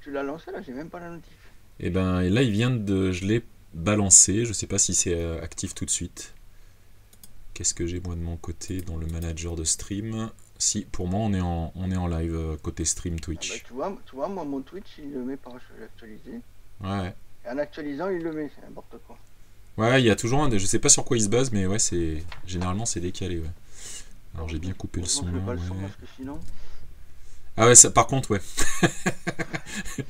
Tu, l'as lancé là, j'ai même pas la notif. Et eh ben là, il vient de. Je l'ai balancé. Je sais pas si c'est euh, actif tout de suite. Qu'est-ce que j'ai moi de mon côté dans le manager de stream? Si, pour moi, on est en, on est en live euh, côté stream Twitch. Ah bah, tu, vois, tu vois, moi, mon Twitch, il le met par actualisé. Ouais. Et en actualisant, il le met, c'est n'importe quoi. Ouais, il y a toujours un. Je sais pas sur quoi il se base, mais ouais, c'est. Généralement, c'est décalé, ouais. Alors, j'ai bien coupé le son. Pas le son parce que sinon... Ah ouais, ça, par contre, ouais.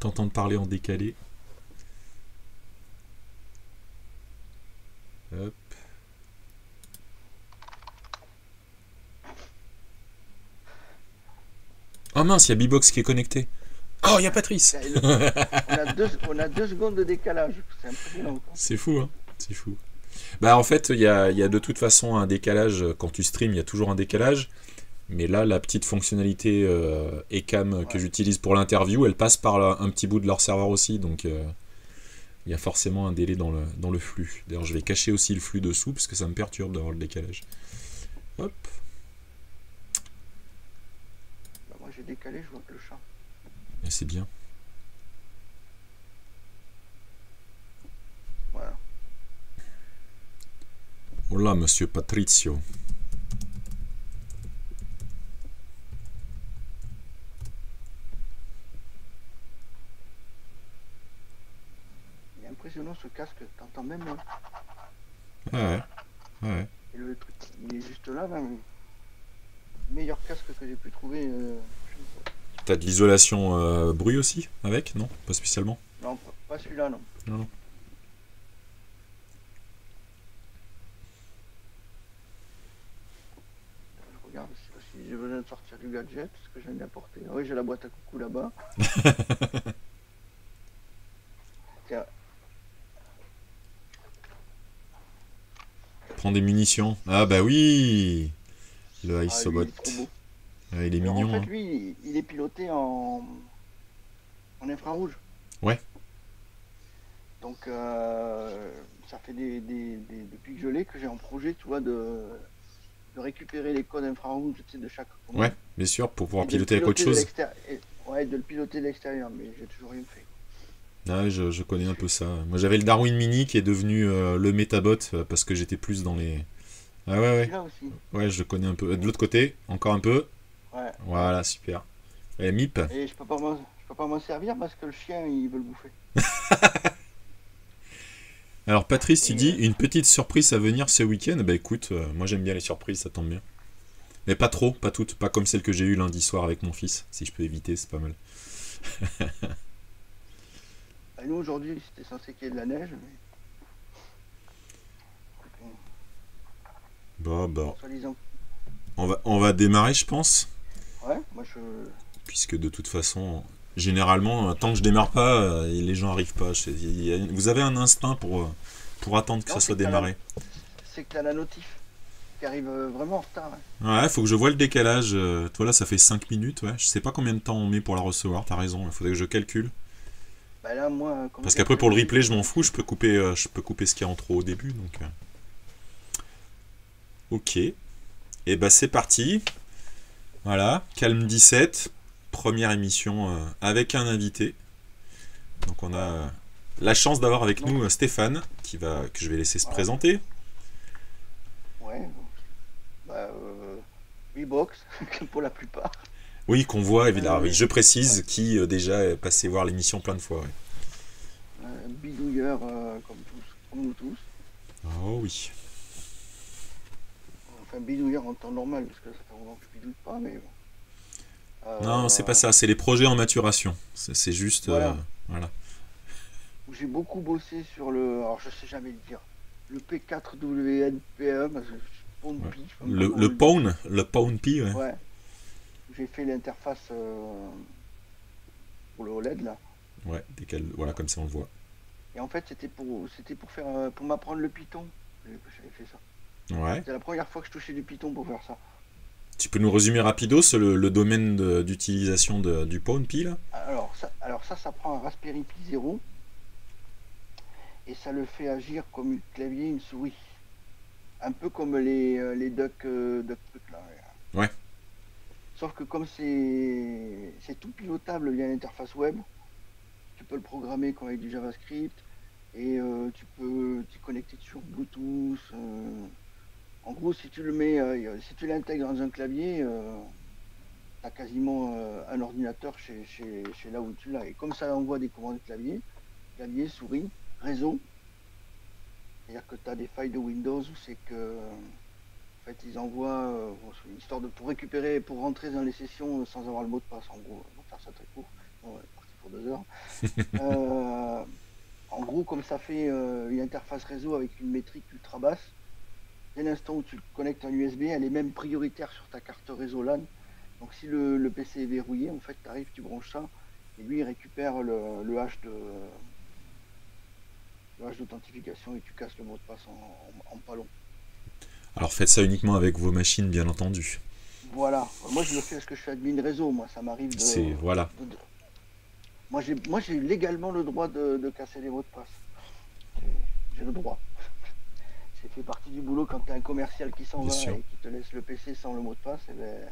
T'entends parler en décalé. Hop. Oh mince, il y a B-Box qui est connecté. Oh, il y a Patrice on, a deux, secondes de décalage. C'est impressionnant. C'est fou, hein C'est fou. Bah en fait, il y a, y a, de toute façon un décalage. Quand tu streams, il y a toujours un décalage. Mais là, la petite fonctionnalité euh, ECAM que j'utilise pour l'interview, elle passe par un petit bout de leur serveur aussi. Donc euh, il y a forcément un délai dans le, dans le flux. D'ailleurs, je vais cacher aussi le flux dessous parce que ça me perturbe d'avoir le décalage. Hop. Bah, moi j'ai décalé, je vois que le chat. C'est bien. Voilà. Hola, monsieur Patrizio. impressionnant ce casque, t'entends même. Hein. Ouais, ouais. Et le truc, il est juste là, là. Meilleur casque que j'ai pu trouver. Euh, T'as de l'isolation euh, bruit aussi avec Non? Pas spécialement? Non, pas celui-là, non. Non, non. Je regarde si, j'ai besoin de sortir du gadget, ce que j'aime apporter. Ah oui, j'ai la boîte à coucou là-bas. Tiens, Prends des munitions. Ah bah oui Le. Ah, il, est mignon. En fait, hein. lui, il est piloté en, en infrarouge. Ouais. Donc, euh, ça fait des, des, depuis que je l'ai que j'ai un projet, tu vois, de, de récupérer les codes infrarouge de chaque commande. Ouais, bien sûr, pour pouvoir piloter, avec autre chose. ouais, de le piloter de l'extérieur, mais j'ai toujours rien fait. Ah, je, connais un peu ça. Moi j'avais le Darwin Mini qui est devenu euh, le Metabot euh, parce que j'étais plus dans les. Ah ouais, ouais. Ouais, je connais un peu. De l'autre côté, encore un peu. Ouais. Voilà, super. Et MIP. Et je peux pas m'en servir parce que le chien il veut le bouffer. Alors Patrice, tu dis une petite surprise à venir ce week-end. Bah écoute, euh, moi j'aime bien les surprises, ça tombe bien. Mais pas trop, pas toutes, pas comme celle que j'ai eue lundi soir avec mon fils. Si je peux éviter, c'est pas mal. nous, aujourd'hui, c'était censé qu'il y ait de la neige. Mais... Bon, bon. On va, on va démarrer, je pense. Ouais, moi je. Puisque de toute façon, généralement, tant que je démarre pas, euh, les gens arrivent pas. Vous avez un instinct pour, euh, pour attendre que ça soit démarré. C'est que tu as la notif qui arrive euh, vraiment en retard. Ouais, faut que je vois le décalage. Toi là, ça fait 5 minutes. Ouais. Je sais pas combien de temps on met pour la recevoir. T'as raison, il faudrait que je calcule. Bah moi, Parce qu'après pour le replay, je m'en fous, je peux couper, euh, je peux couper ce qu'il y a en trop au début. Donc, euh. Ok. Et eh bah c'est parti. Voilà, Calme 17, première émission euh, avec un invité. Donc on a la chance d'avoir avec nous Stéphane, qui va, que je vais laisser se présenter. Ouais. Bah, box pour la plupart. Oui, qu'on voit, évidemment. Oui, je précise, qui euh, déjà est passé voir l'émission plein de fois. Ouais. bidouilleur euh, comme, tous, nous tous. Oh oui. Enfin, bidouilleur en temps normal, parce que ça fait longtemps que je bidouille pas, mais bon. Euh, non, c'est pas ça, c'est les projets en maturation. C'est juste. Voilà. voilà. J'ai beaucoup bossé sur le. Alors, je sais jamais le dire. Le P4WNPE, parce que le, le, le Pwn, le Pwn P, ouais. ouais j'ai fait l'interface euh, pour le OLED là. Ouais, voilà, comme ça on le voit. Et en fait, c'était pour, c'était pour faire, euh, pour m'apprendre le Python. J'avais fait ça. Ouais. C'était la première fois que je touchais du Python pour faire ça. Tu peux nous résumer rapido le, le domaine d'utilisation du PowerPi là? Alors ça, alors ça, ça prend un Raspberry Pi 0. et ça le fait agir comme un clavier, une souris. Un peu comme les, euh, les duck, euh, duck trucs là. Ouais. Sauf que comme c'est c'est tout pilotable via l'interface web, tu peux le programmer comme avec du JavaScript et euh, tu peux t'y connecter sur Bluetooth. euh. En gros, si tu le mets, euh, si tu l'intègres dans un clavier, tu as quasiment euh, un ordinateur chez, chez, chez là où tu l'as. Et comme ça envoie des commandes clavier, clavier, souris, réseau, c'est-à-dire que tu as des failles de Windows où c'est que en fait ils envoient euh, histoire de pour récupérer, pour rentrer dans les sessions euh, sans avoir le mot de passe en gros. On va faire ça très court. On est parti pour deux heures. Euh, en gros, comme ça fait euh, une interface réseau avec une métrique ultra basse, dès l'instant où tu connectes en USB, elle est même prioritaire sur ta carte réseau LAN. Donc si le, le PC est verrouillé, en fait, tu arrives, tu branches ça, et lui il récupère le, le hash de le hash d'authentification et tu casses le mot de passe en, en- en pas long. Alors faites ça uniquement avec vos machines, bien entendu. Voilà. Moi je le fais parce que je suis admin réseau, moi ça m'arrive de, C'est voilà. de- de- Moi j'ai légalement le droit de, de casser les mots de passe. J'ai le droit. C'est fait partie du boulot quand tu as un commercial qui s'en va sûr. et qui te laisse le PC sans le mot de passe, et ben,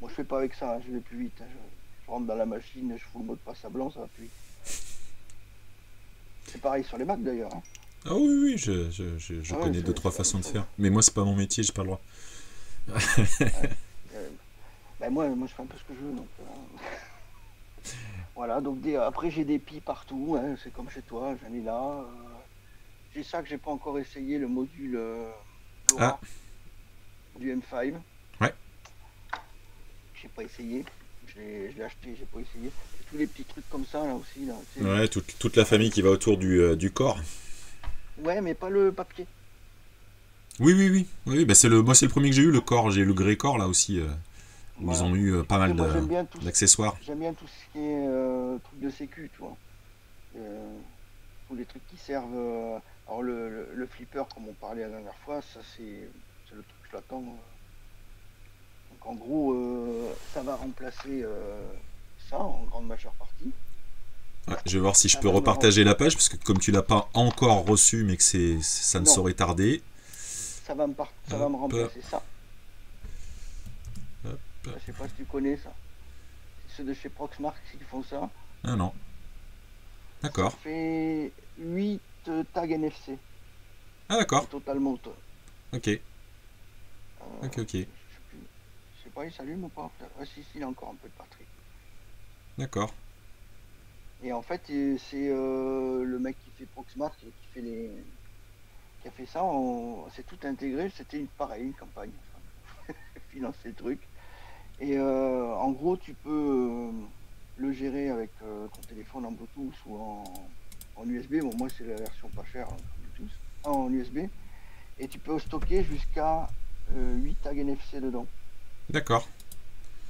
moi je fais pas avec ça, hein, je vais plus vite. hein. Je, je rentre dans la machine, je fous le mot de passe à blanc, ça va plus vite. C'est pareil sur les Mac d'ailleurs. hein. Ah oui, oui, je, je, je, Ah ouais, connais c'est- deux, trois façons de faire. Mais moi, c'est pas mon métier, j'ai pas le droit. Euh, ben moi, moi je fais un peu ce que je veux donc. euh, voilà, donc des- après j'ai des pis partout, hein, c'est comme chez toi, j'en ai là. euh, J'ai ça que j'ai pas encore essayé, le module euh, LoRa du M5. Ouais. J'ai pas essayé. Je l'ai acheté, j'ai pas essayé. Tous les petits trucs comme ça là aussi. Là. Ouais, toute, toute la famille qui va autour du, euh, du corps. Ouais, mais pas le papier. Oui, oui, oui. oui bah c'est le, moi, c'est le premier que j'ai eu, le corps. J'ai eu le grey corps, là aussi, euh, où Voilà. ils ont eu euh, pas mal d'accessoires. J'aime bien tout ce qui est euh, truc de sécu, tu vois. Tous les trucs qui servent. Alors le, le- le flipper, comme on parlait la dernière fois, ça c'est le truc que je l'attends. euh. Donc en gros, euh, ça va remplacer euh, ça en grande majeure partie. Ouais, je vais voir si je peux repartager la page, parce que comme tu l'as pas encore reçu, mais que c'est, ça ne Non. saurait tarder. Ça va me, par- ça va me Hop. remplacer ça. Hop. Je sais pas si tu connais ça. C'est ceux de chez Proxmark qui font ça. Ah non. D'accord. Ça fait 8 tags NFC. Ah d'accord. Totalement auto. Ok. Euh, Ok, ok. Je sais plus. Je sais pas, il s'allume ou pas Ah si, si, il a encore un peu de batterie. D'accord. Et en fait, euh, c'est euh, le mec qui fait Proxmark et qui fait les... qui a fait ça, on... c'est tout intégré, c'était une pareille, une campagne. Financer le truc. Et euh, en gros, tu peux euh, le gérer avec euh, ton téléphone en Bluetooth ou en, en USB. Bon, moi, c'est la version pas chère Bluetooth, Ah, en USB. Et tu peux stocker jusqu'à euh, 8 tags NFC dedans. D'accord.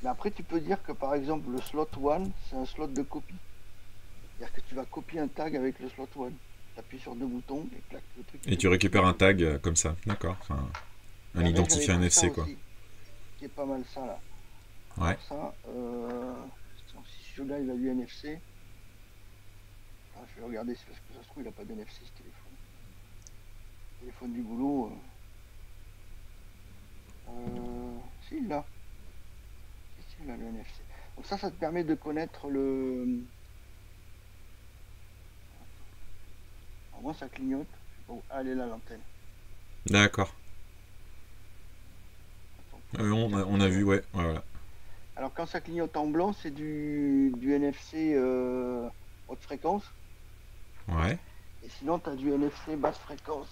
Mais après, tu peux dire que par exemple, le slot 1, c'est un slot de copie. C'est-à-dire que tu vas copier un tag avec le slot 1. Tu appuies sur deux boutons et clac, le truc. Et tu récupères un tag euh, comme ça. D'accord. Enfin, un identifiant NFC quoi. aussi, Qui est pas mal ça là. Ouais. Ça, euh... si celui-là il a du NFC. Ah, je vais regarder si parce que ça se trouve il a pas d'NFC ce téléphone. Téléphone du boulot. Euh... euh, Si il l'a. Si, il a le NFC. Donc ça, ça te permet de connaître le. Alors moi ça clignote. Ah, elle est là l'antenne. D'accord. Euh, on, a, on a vu, ouais. ouais, voilà. Alors quand ça clignote en blanc, c'est du, du NFC euh, haute fréquence. Ouais. Et sinon, tu as du NFC basse fréquence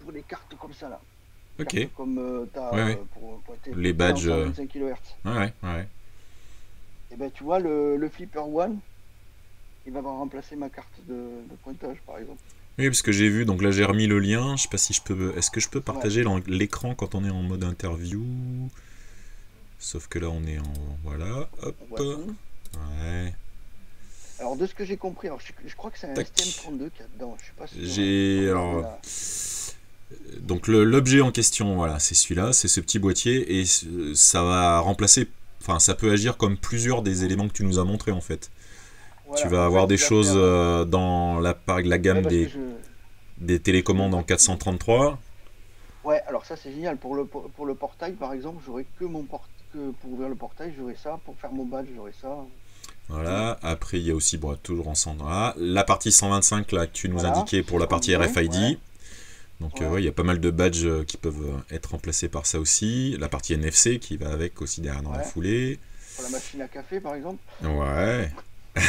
pour les cartes comme ça là. Ok. Cartes Comme euh, Ouais, euh, ouais. pour pointer. Les badges, euh. 25 kHz. Ouais, ouais. Et ben tu vois, le, le Flipper One, il va remplacer ma carte de, de pointage par exemple. Oui, parce que j'ai vu, donc là j'ai remis le lien. Je sais pas si je peux. Est-ce que je peux partager l'écran quand on est en mode interview? Sauf que là on est en. Voilà. Hop. Ouais. Alors de ce que j'ai compris, alors je, je crois que c'est un Tac. STM32 qu'il y a dedans. Je pas J'ai. Alors. là. Donc l'objet en question, voilà, c'est celui-là, c'est ce petit boîtier et ça va remplacer, enfin ça peut agir comme plusieurs des éléments que tu nous as montrés en fait. tu vas avoir des choses euh, dans la, la gamme des, des télécommandes en 433. Ouais, alors ça c'est génial. Pour le, pour le portail, par exemple, j'aurais que mon port que pour ouvrir le portail, j'aurais ça. Pour faire mon badge, j'aurais ça. Voilà, après il y a aussi, bon, toujours ensemble, la partie 125 là que tu nous indiquais pour la partie RFID. Donc euh, ouais. il y a pas mal de badges euh, qui peuvent euh, être remplacés par ça aussi. La partie NFC qui va avec aussi derrière dans la foulée. Pour la machine à café par exemple. Ouais.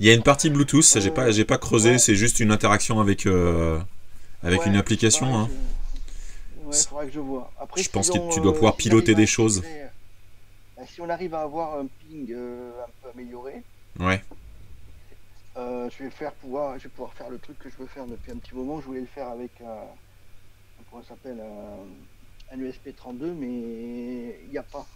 il y a une partie Bluetooth, ça j'ai pas, j'ai pas creusé, c'est juste une interaction avec, avec une application. Hein. Ouais, faudrait que je vois. Après, je pense que tu dois pouvoir piloter des choses. Si on arrive à avoir un ping un peu amélioré. Ouais. Euh, je vais faire pouvoir, je vais pouvoir faire le truc que je veux faire depuis un petit moment. Je voulais le faire avec un, comment s'appelle, un, USP32, mais il n'y a pas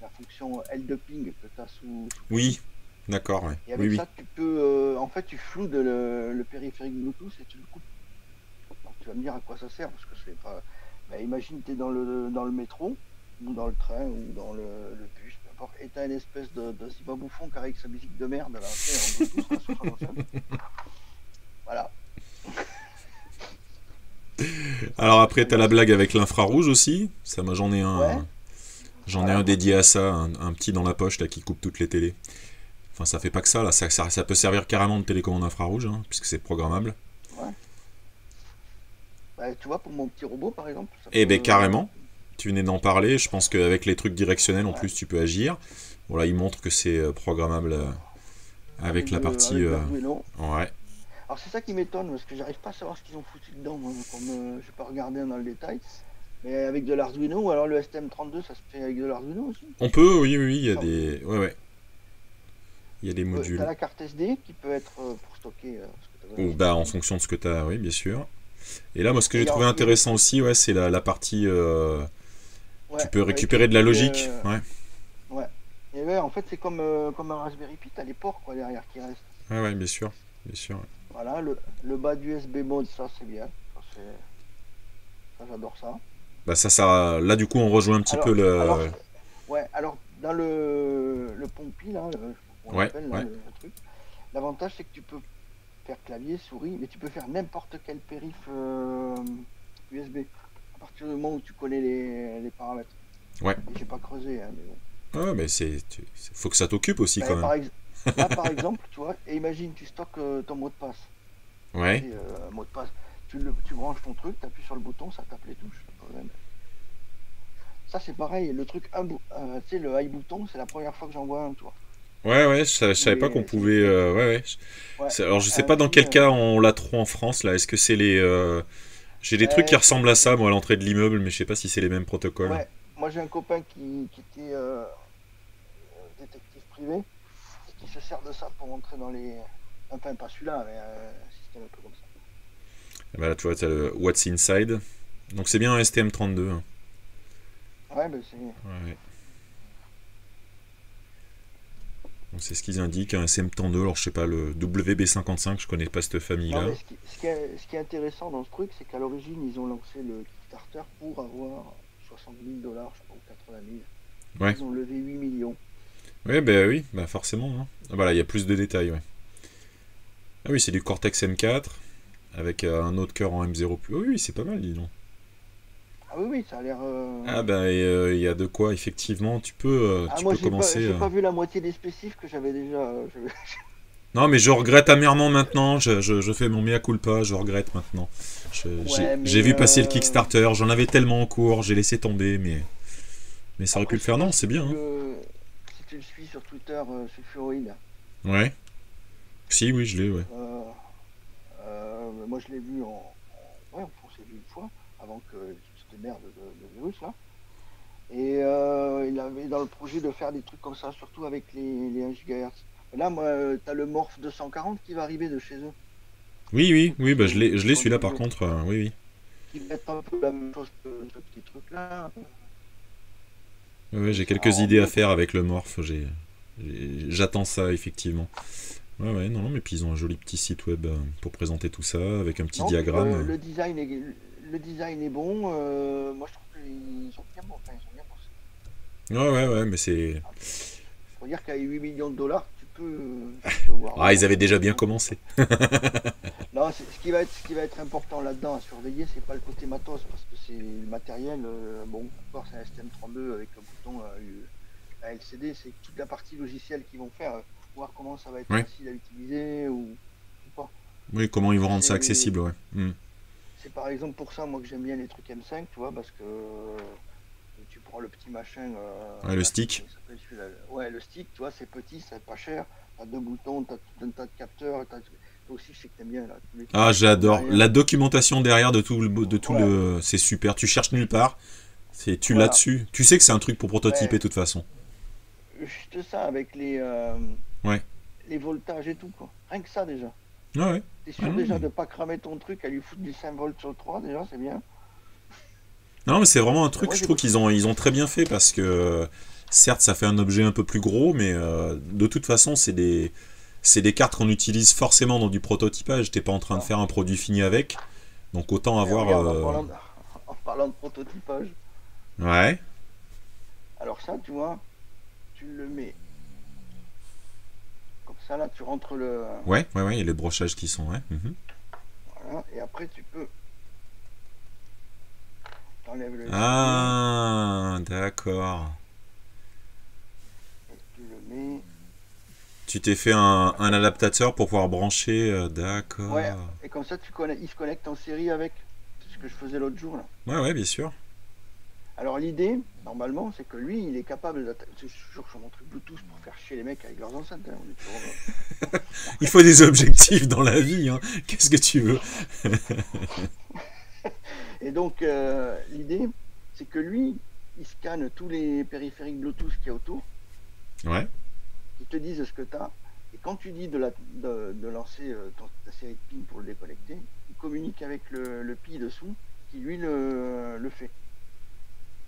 la fonction L de ping que tu as sous, Oui, d'accord. Et avec ça, tu peux, euh, en fait, tu floudes le, périphérique Bluetooth et tu le coupes. Donc, tu vas me dire à quoi ça sert, parce que c'est pas. Bah, imagine, tu es dans le, dans le métro, ou dans le train, ou dans le, le bus, et t'as une espèce de, de Ziba Bouffon qui avec sa musique de merde là, Voilà. Alors après t'as la blague avec l'infrarouge aussi. Ça moi j'en ai un. J'en ai un dédié à ça, un, petit dans la poche là qui coupe toutes les télés. Enfin ça fait pas que ça là, ça, ça, peut servir carrément de télécommande infrarouge hein, puisque c'est programmable. Ouais. Bah, tu vois pour mon petit robot par exemple. Eh ben carrément tu venais d'en parler. Je pense qu'avec les trucs directionnels, en plus, tu peux agir. Voilà, il montre que c'est euh, programmable euh, avec la partie. Euh, ouais. Alors c'est ça qui m'étonne parce que j'arrive pas à savoir ce qu'ils ont foutu dedans. Moi, comme je vais pas regarder dans le détail. Mais avec de l'Arduino ou alors le STM32, ça se fait avec de l'Arduino aussi On peut, oui, oui, il y a des. Ouais, ouais. Il y a des modules. T'as la carte SD qui peut être pour stocker. Ou bah en fonction de ce que tu as, oui, bien sûr. Et là, moi, ce que j'ai trouvé intéressant aussi, ouais, c'est la, partie tu peux récupérer de la logique. Euh, ouais. Ouais. Et ouais, en fait, c'est comme, euh, comme un Raspberry Pi, t'as les ports quoi, derrière qui restent. Ouais, ouais, bien sûr. Bien sûr. Voilà, le, le bas d'USB mode, ça c'est bien. Ça, ça j'adore ça. Bah, ça, ça. Là, du coup, on rejoint un petit peu le. ouais, alors, dans le, le Pompi, là, on appelle, là, le, truc, l'avantage, c'est que tu peux faire clavier, souris, mais tu peux faire n'importe quel périph USB. Euh, partir du moment où tu connais les, paramètres. Ouais. J'ai pas creusé, hein, mais bon. Ouais, mais c'est, faut que ça t'occupe aussi quand même. là, par exemple, tu vois, et imagine, tu stockes euh, ton mot de passe. Ouais. Euh, mot de passe. Tu, le, tu branches ton truc, tu appuies sur le bouton, ça tape les touches. Ça, c'est pareil. Le truc, un euh, tu sais, le high bouton, c'est la première fois que j'en vois un, tu vois. Ouais, ouais, je, savais pas qu'on pouvait. ouais, ouais. Alors, je sais pas dans quel cas on l'a trop en France, là. Est-ce que c'est les. J'ai des trucs qui ressemblent à ça, moi, à l'entrée de l'immeuble, mais je sais pas si c'est les mêmes protocoles. Ouais. Moi, j'ai un copain qui, était euh, détective privé et qui se sert de ça pour entrer dans les. Enfin, pas celui-là, mais euh, un système un peu comme ça. Bah là, tu vois, tu as le What's Inside. Donc, c'est bien un STM32. Hein. Ouais, bah c'est. Ouais. C'est ce qu'ils indiquent, un SM32, alors je sais pas, le WB55, je connais pas cette famille-là. Ce, qui est intéressant dans ce truc, c'est qu'à l'origine, ils ont lancé le Kickstarter pour avoir 60 000 dollars, je crois, ou 80 000. Ouais. Ils ont levé 8 millions. Ouais, bah oui, bah forcément. Hein. Ah, voilà, il y a plus de détails, ouais. Ah oui, c'est du Cortex M4, avec euh, un autre cœur en M0+. oui, c'est pas mal, dis donc. Ah oui, oui, ça a l'air. Euh, ah ben, il y a de quoi, effectivement. Tu peux, euh, ah, tu moi, peux commencer. J'ai pas vu la moitié des spécifs que j'avais déjà. non, mais je regrette amèrement maintenant. Je, je, fais mon mea culpa, je regrette maintenant. j'ai vu passer le Kickstarter, j'en avais tellement en cours, j'ai laissé tomber, mais. Mais ça aurait pu le faire, non, c'est bien. Hein. Si tu le suis sur Twitter, c'est Furoid. Ouais. Si, oui, je l'ai, ouais. moi, je l'ai vu en. Ouais, on s'est vu une fois, avant que merde de, virus là. Et euh, il avait dans le projet de faire des trucs comme ça, surtout avec les, les 1 GHz. Là, moi, tu as le Morph 240 qui va arriver de chez eux. Oui, oui, oui, bah, je l'ai celui-là par contre, euh, oui, oui. Qui va être un peu la même chose que ce petit truc-là. Ouais, j'ai quelques idées à faire avec le Morph, j'attends ça effectivement. Ouais, ouais, non, non, mais puis ils ont un joli petit site web euh, pour présenter tout ça, avec un petit diagramme. le, design est, le design est bon. Euh, moi, je trouve qu'ils sont bien, enfin, ils sont bien pensés. Ouais, ouais, ouais, mais c'est. Faut dire qu'à 8 millions de dollars, tu que. ah, ils avaient déjà bien commencé. non, ce qui, va être, ce qui va être important là-dedans à surveiller, c'est pas le côté matos, parce que c'est le matériel. Euh, bon, encore c'est un STM32 avec un bouton à LCD, c'est toute la partie logicielle qu'ils vont faire, voir comment ça va être facile à utiliser ou, pas. Oui, comment ils vont rendre ça accessible, ouais. Hmm. C'est par exemple pour ça, moi, que j'aime bien les trucs M5, tu vois, parce que tu prends le petit machin. ouais, le stick. Ouais, le stick, tu vois, c'est petit, c'est pas cher. T'as deux boutons, t'as tout un tas de capteurs. Toi aussi, je sais que t'aimes bien. Là, ah, j'adore. La documentation derrière de tout le, de tout le, c'est super. Tu cherches nulle part. C'est tu là-dessus. Tu sais que c'est un truc pour prototyper de toute façon. Juste ça avec les. Euh, ouais. Les voltages et tout quoi. Rien que ça déjà. Ah ouais. T'es sûr ah déjà de pas cramer ton truc à lui foutre du 5 volts sur 3 déjà, c'est bien. Non, mais c'est vraiment un truc, je trouve qu'ils ont, ils ont très bien fait parce que certes, ça fait un objet un peu plus gros, mais euh, de toute façon, c'est des, c'est des cartes qu'on utilise forcément dans du prototypage. T'es pas en train de faire un produit fini avec, donc autant avoir. Euh, en, parlant de, prototypage. Ouais. Alors ça, tu vois, tu le mets ça là, tu rentres le. Ouais, ouais, ouais, il y a les brochages qui sont, ouais. Mhm. Voilà, et après tu peux ah, d'accord. Tu t'es fait un, adaptateur pour pouvoir brancher, euh, d'accord. Ouais, et comme ça, tu connais, il se connecte en série avec. C'est ce que je faisais l'autre jour. Là. Ouais, ouais, bien sûr. Alors l'idée, normalement, c'est que lui, il est capable d'attaquer. Je suis toujours sur mon truc Bluetooth pour faire chier les mecs avec leurs enceintes. Hein. il faut des objectifs dans la vie. Hein. Qu'est-ce que tu veux? Et donc, euh, l'idée, c'est que lui, il scanne tous les périphériques Bluetooth qu'il y a autour. Ouais. Ils te disent ce que tu as. Et quand tu dis de, la, de, lancer euh, ta série de pins pour le déconnecter, il communique avec le, le pi dessous qui lui le, le fait.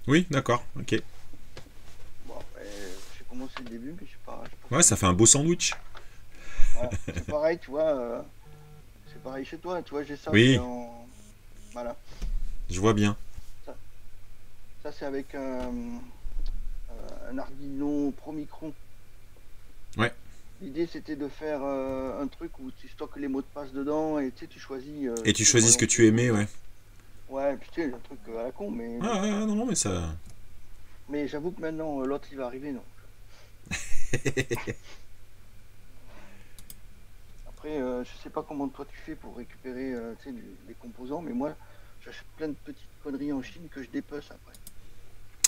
Oui, d'accord, ok. Bon, j'ai commencé le début, mais je sais pas. ouais, ça fait un beau sandwich. c'est pareil, tu vois. Euh, c'est pareil chez toi, tu vois, j'ai ça. Oui. Voilà. Je vois bien. Ça, c'est avec un, euh, un Arduino Pro Micron. Ouais. L'idée c'était de faire euh, un truc où tu stockes les mots de passe dedans et tu sais, tu choisis. Euh, et tu choisis ce que tu aimais, ouais. Ouais, puis tu sais, truc à la con, mais. Ah, ouais, non, non, mais ça. Mais j'avoue que maintenant, l'autre il va arriver, non. Après, je sais pas comment toi tu fais pour récupérer les composants, mais moi, J'achète plein de petites conneries en Chine que je dépece après.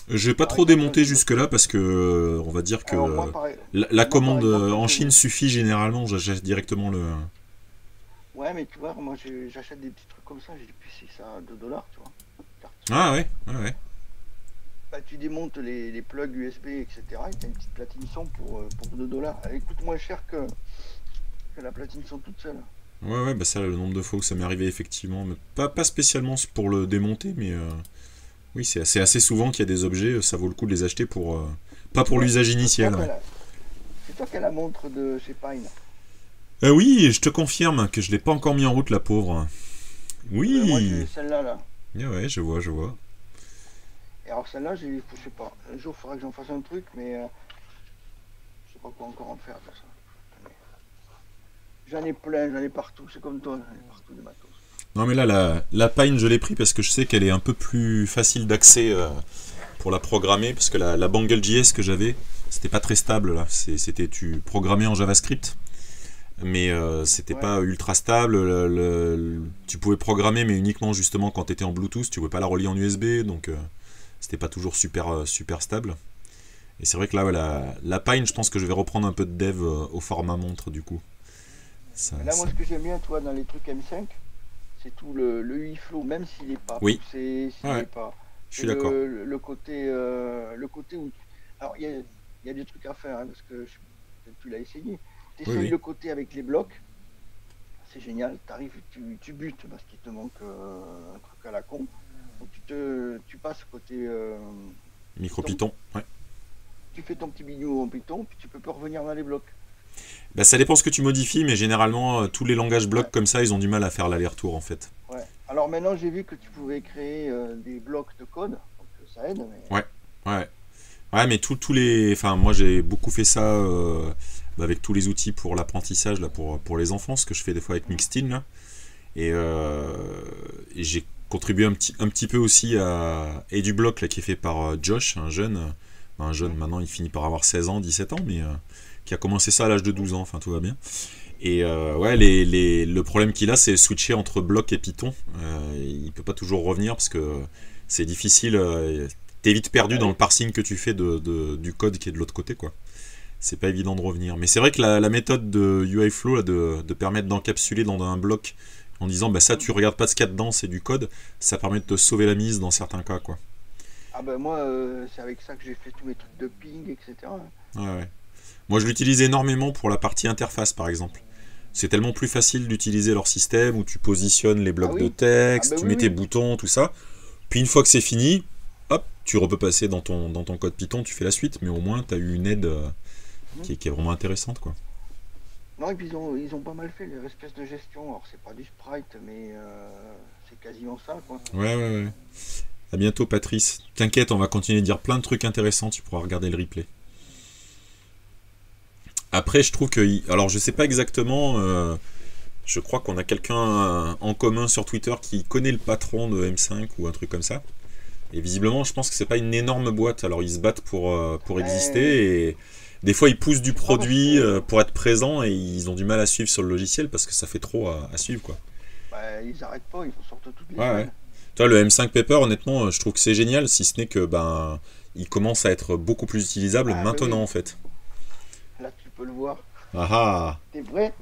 J'ai pas trop démonté jusque-là parce que euh, on va dire que la, commande en Chine suffit généralement. J'achète directement le. Ouais, mais tu vois, moi j'achète des petits trucs comme ça. J'ai c'est ça 2 dollars, tu vois. Ah ouais, ouais, ouais. Bah, tu démontes les, plugs USB, etc. Et t'as une petite platine son pour, euh, pour 2 dollars. Elle coûte moins cher que, que la platine son toute seule. Ouais, ouais, bah ça, le nombre de fois où ça m'est arrivé, effectivement. Mais pas, pas spécialement pour le démonter, mais euh, oui, c'est assez, assez souvent qu'il y a des objets, ça vaut le coup de les acheter pour. Euh, pas pour l'usage initial. C'est toi qui as la montre de chez Pine. Euh, oui, je te confirme que je l'ai pas encore mis en route, la pauvre. Oui. moi, j'ai celle-là, là. Ah ouais, je vois, je vois. Et alors, celle-là, je sais pas. Un jour, il faudra que j'en fasse un truc, mais. je sais pas quoi encore en faire de ça. J'en ai plein, j'en ai partout, c'est comme toi, j'en ai partout des matos. Non mais là, la, la Pine, je l'ai pris parce que je sais qu'elle est un peu plus facile d'accès euh, pour la programmer, parce que la, la BangleJS que j'avais, c'était pas très stable là, c'était tu programmais en JavaScript, mais euh, c'était pas ultra stable, tu pouvais programmer mais uniquement justement quand tu étais en Bluetooth, tu pouvais pas la relier en USB, donc euh, c'était pas toujours super, super stable. Et c'est vrai que là, la, la Pine, je pense que je vais reprendre un peu de dev au format montre du coup là, moi, ce que j'aime bien, toi, dans les trucs M5, c'est tout le, le flow, même s'il n'est pas oui. poussé, s'il n'est pas. Je suis d'accord. Le, côté, euh, le côté où. Alors, il y a, y a, des trucs à faire, hein, parce que tu l'as essayé. Tu essayes le côté avec les blocs, c'est génial. Arrives, tu, tu butes parce qu'il te manque euh, un truc à la con. Donc, tu, te, tu passes côté. Euh, Micro Python, ouais. Tu fais ton petit bidou en Python, puis tu peux pas revenir dans les blocs. Bah, ça dépend ce que tu modifies, mais généralement, euh, tous les langages blocs comme ça, ils ont du mal à faire l'aller-retour en fait. Ouais. Alors maintenant, j'ai vu que tu pouvais créer euh, des blocs de code, donc ça aide. Ouais, ouais. Ouais, mais tous les. Enfin, moi j'ai beaucoup fait ça bah, avec tous les outils pour l'apprentissage là pour, pour les enfants, ce que je fais des fois avec Mixtin là. Et, euh, et j'ai contribué un petit, un petit peu aussi à EduBlock là, qui est fait par Josh, un jeune, un jeune maintenant il finit par avoir 16 ans, 17 ans, mais qui a commencé ça à l'âge de 12 ans, enfin tout va bien. Et ouais, les, les, le problème qu'il a, c'est switcher entre bloc et Python. Euh, il peut pas toujours revenir parce que c'est difficile. T'es vite perdu dans le parsing que tu fais de, du code qui est de l'autre côté, quoi. C'est pas évident de revenir. Mais c'est vrai que la, méthode de UIFlow, là, de, de permettre d'encapsuler dans un bloc en disant bah ça tu regardes pas ce qu'il y a dedans, c'est du code, ça permet de te sauver la mise dans certains cas, quoi. Ah bah moi, euh, c'est avec ça que j'ai fait tous mes trucs de ping, etc. Ouais, ouais. Moi, je l'utilise énormément pour la partie interface, par exemple. C'est tellement plus facile d'utiliser leur système où tu positionnes les blocs ah de texte, ah bah tu mets tes boutons, tout ça. Puis une fois que c'est fini, hop, tu repeux passer dans ton, dans ton code Python, tu fais la suite, mais au moins tu as eu une aide euh, qui, est, vraiment intéressante. quoi. Non, et puis ils ont, ils ont pas mal fait les espèces de gestion. Alors c'est pas du sprite, mais euh, c'est quasiment ça. Quoi. Ouais, ouais, ouais. À bientôt, Patrice. T'inquiète, on va continuer de dire plein de trucs intéressants, tu pourras regarder le replay. Après, je trouve que. Alors, je sais pas exactement. Euh, je crois qu'on a quelqu'un en commun sur Twitter qui connaît le patron de M5 ou un truc comme ça. Et visiblement, je pense que c'est pas une énorme boîte. Alors, ils se battent pour, euh, pour exister et des fois, ils poussent du produit euh, pour être présents et ils ont du mal à suivre sur le logiciel parce que ça fait trop à, suivre, quoi. Bah, ils arrêtent pas, ils sortent toutes les. Ouais, ouais. Toi, le M5 Paper, honnêtement, je trouve que c'est génial, si ce n'est que ben, il commence à être beaucoup plus utilisable ah, maintenant, en fait. Là, tu peux le voir. Ah ah T'es prêt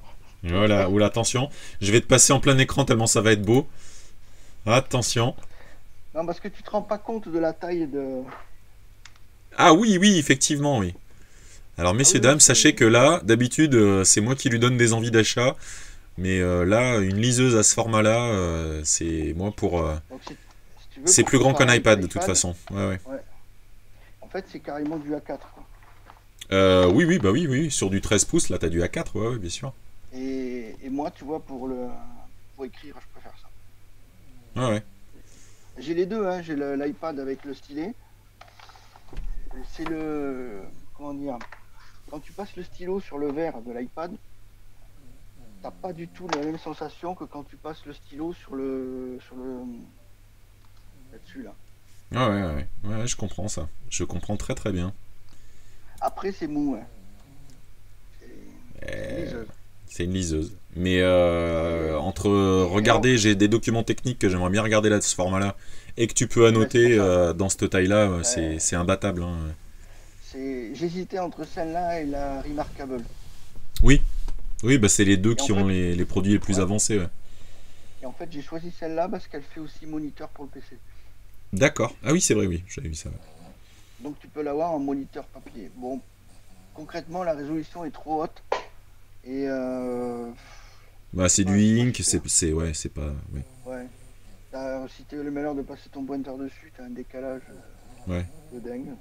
Voilà, oula, attention. Je vais te passer en plein écran tellement ça va être beau. Attention. Non, parce que tu te rends pas compte de la taille de. Ah oui, oui, effectivement, oui. Alors, messieurs, ah dames, sachez que là, d'habitude, euh, c'est moi qui lui donne des envies d'achat. Mais euh, là, une liseuse à ce format-là, euh, c'est moi pour. c'est plus grand qu'un iPad, de toute façon. Ouais, ouais. En fait, c'est carrément du A4. Euh, oui, oui, bah oui, oui. Sur du 13 pouces, là, t'as du A4, ouais, bien sûr. Et, moi, tu vois, pour le pour écrire, je préfère ça. Ah ouais. J'ai les deux, hein. j'ai l'iPad avec le stylet. C'est le. Comment dire Quand tu passes le stylo sur le verre de l'iPad, t'as pas du tout la même sensation que quand tu passes le stylo sur le. sur le. là-dessus, là. Ah ouais, ouais, ouais, je comprends ça. Je comprends très très bien. Après, c'est mou. Hein. C'est une liseuse. Mais euh, entre regarder, j'ai des documents techniques que j'aimerais bien regarder là de ce format-là, et que tu peux annoter euh, dans cette taille-là, c'est imbattable. Hein. J'hésitais entre celle-là et la Remarkable. Oui, oui, bah c'est les deux qui ont les, produits les plus avancés. Et en fait, j'ai choisi celle-là parce qu'elle fait aussi moniteur pour le PC. D'accord. Ah oui, c'est vrai, oui, j'avais vu ça. Donc tu peux l'avoir en moniteur papier. Bon, concrètement, la résolution est trop haute. Et euh... Bah, c'est du ink, c'est ouais, c'est pas. Ouais. ouais. si tu as le malheur de passer ton pointeur dessus, tu as un décalage euh, ouais. de dingue.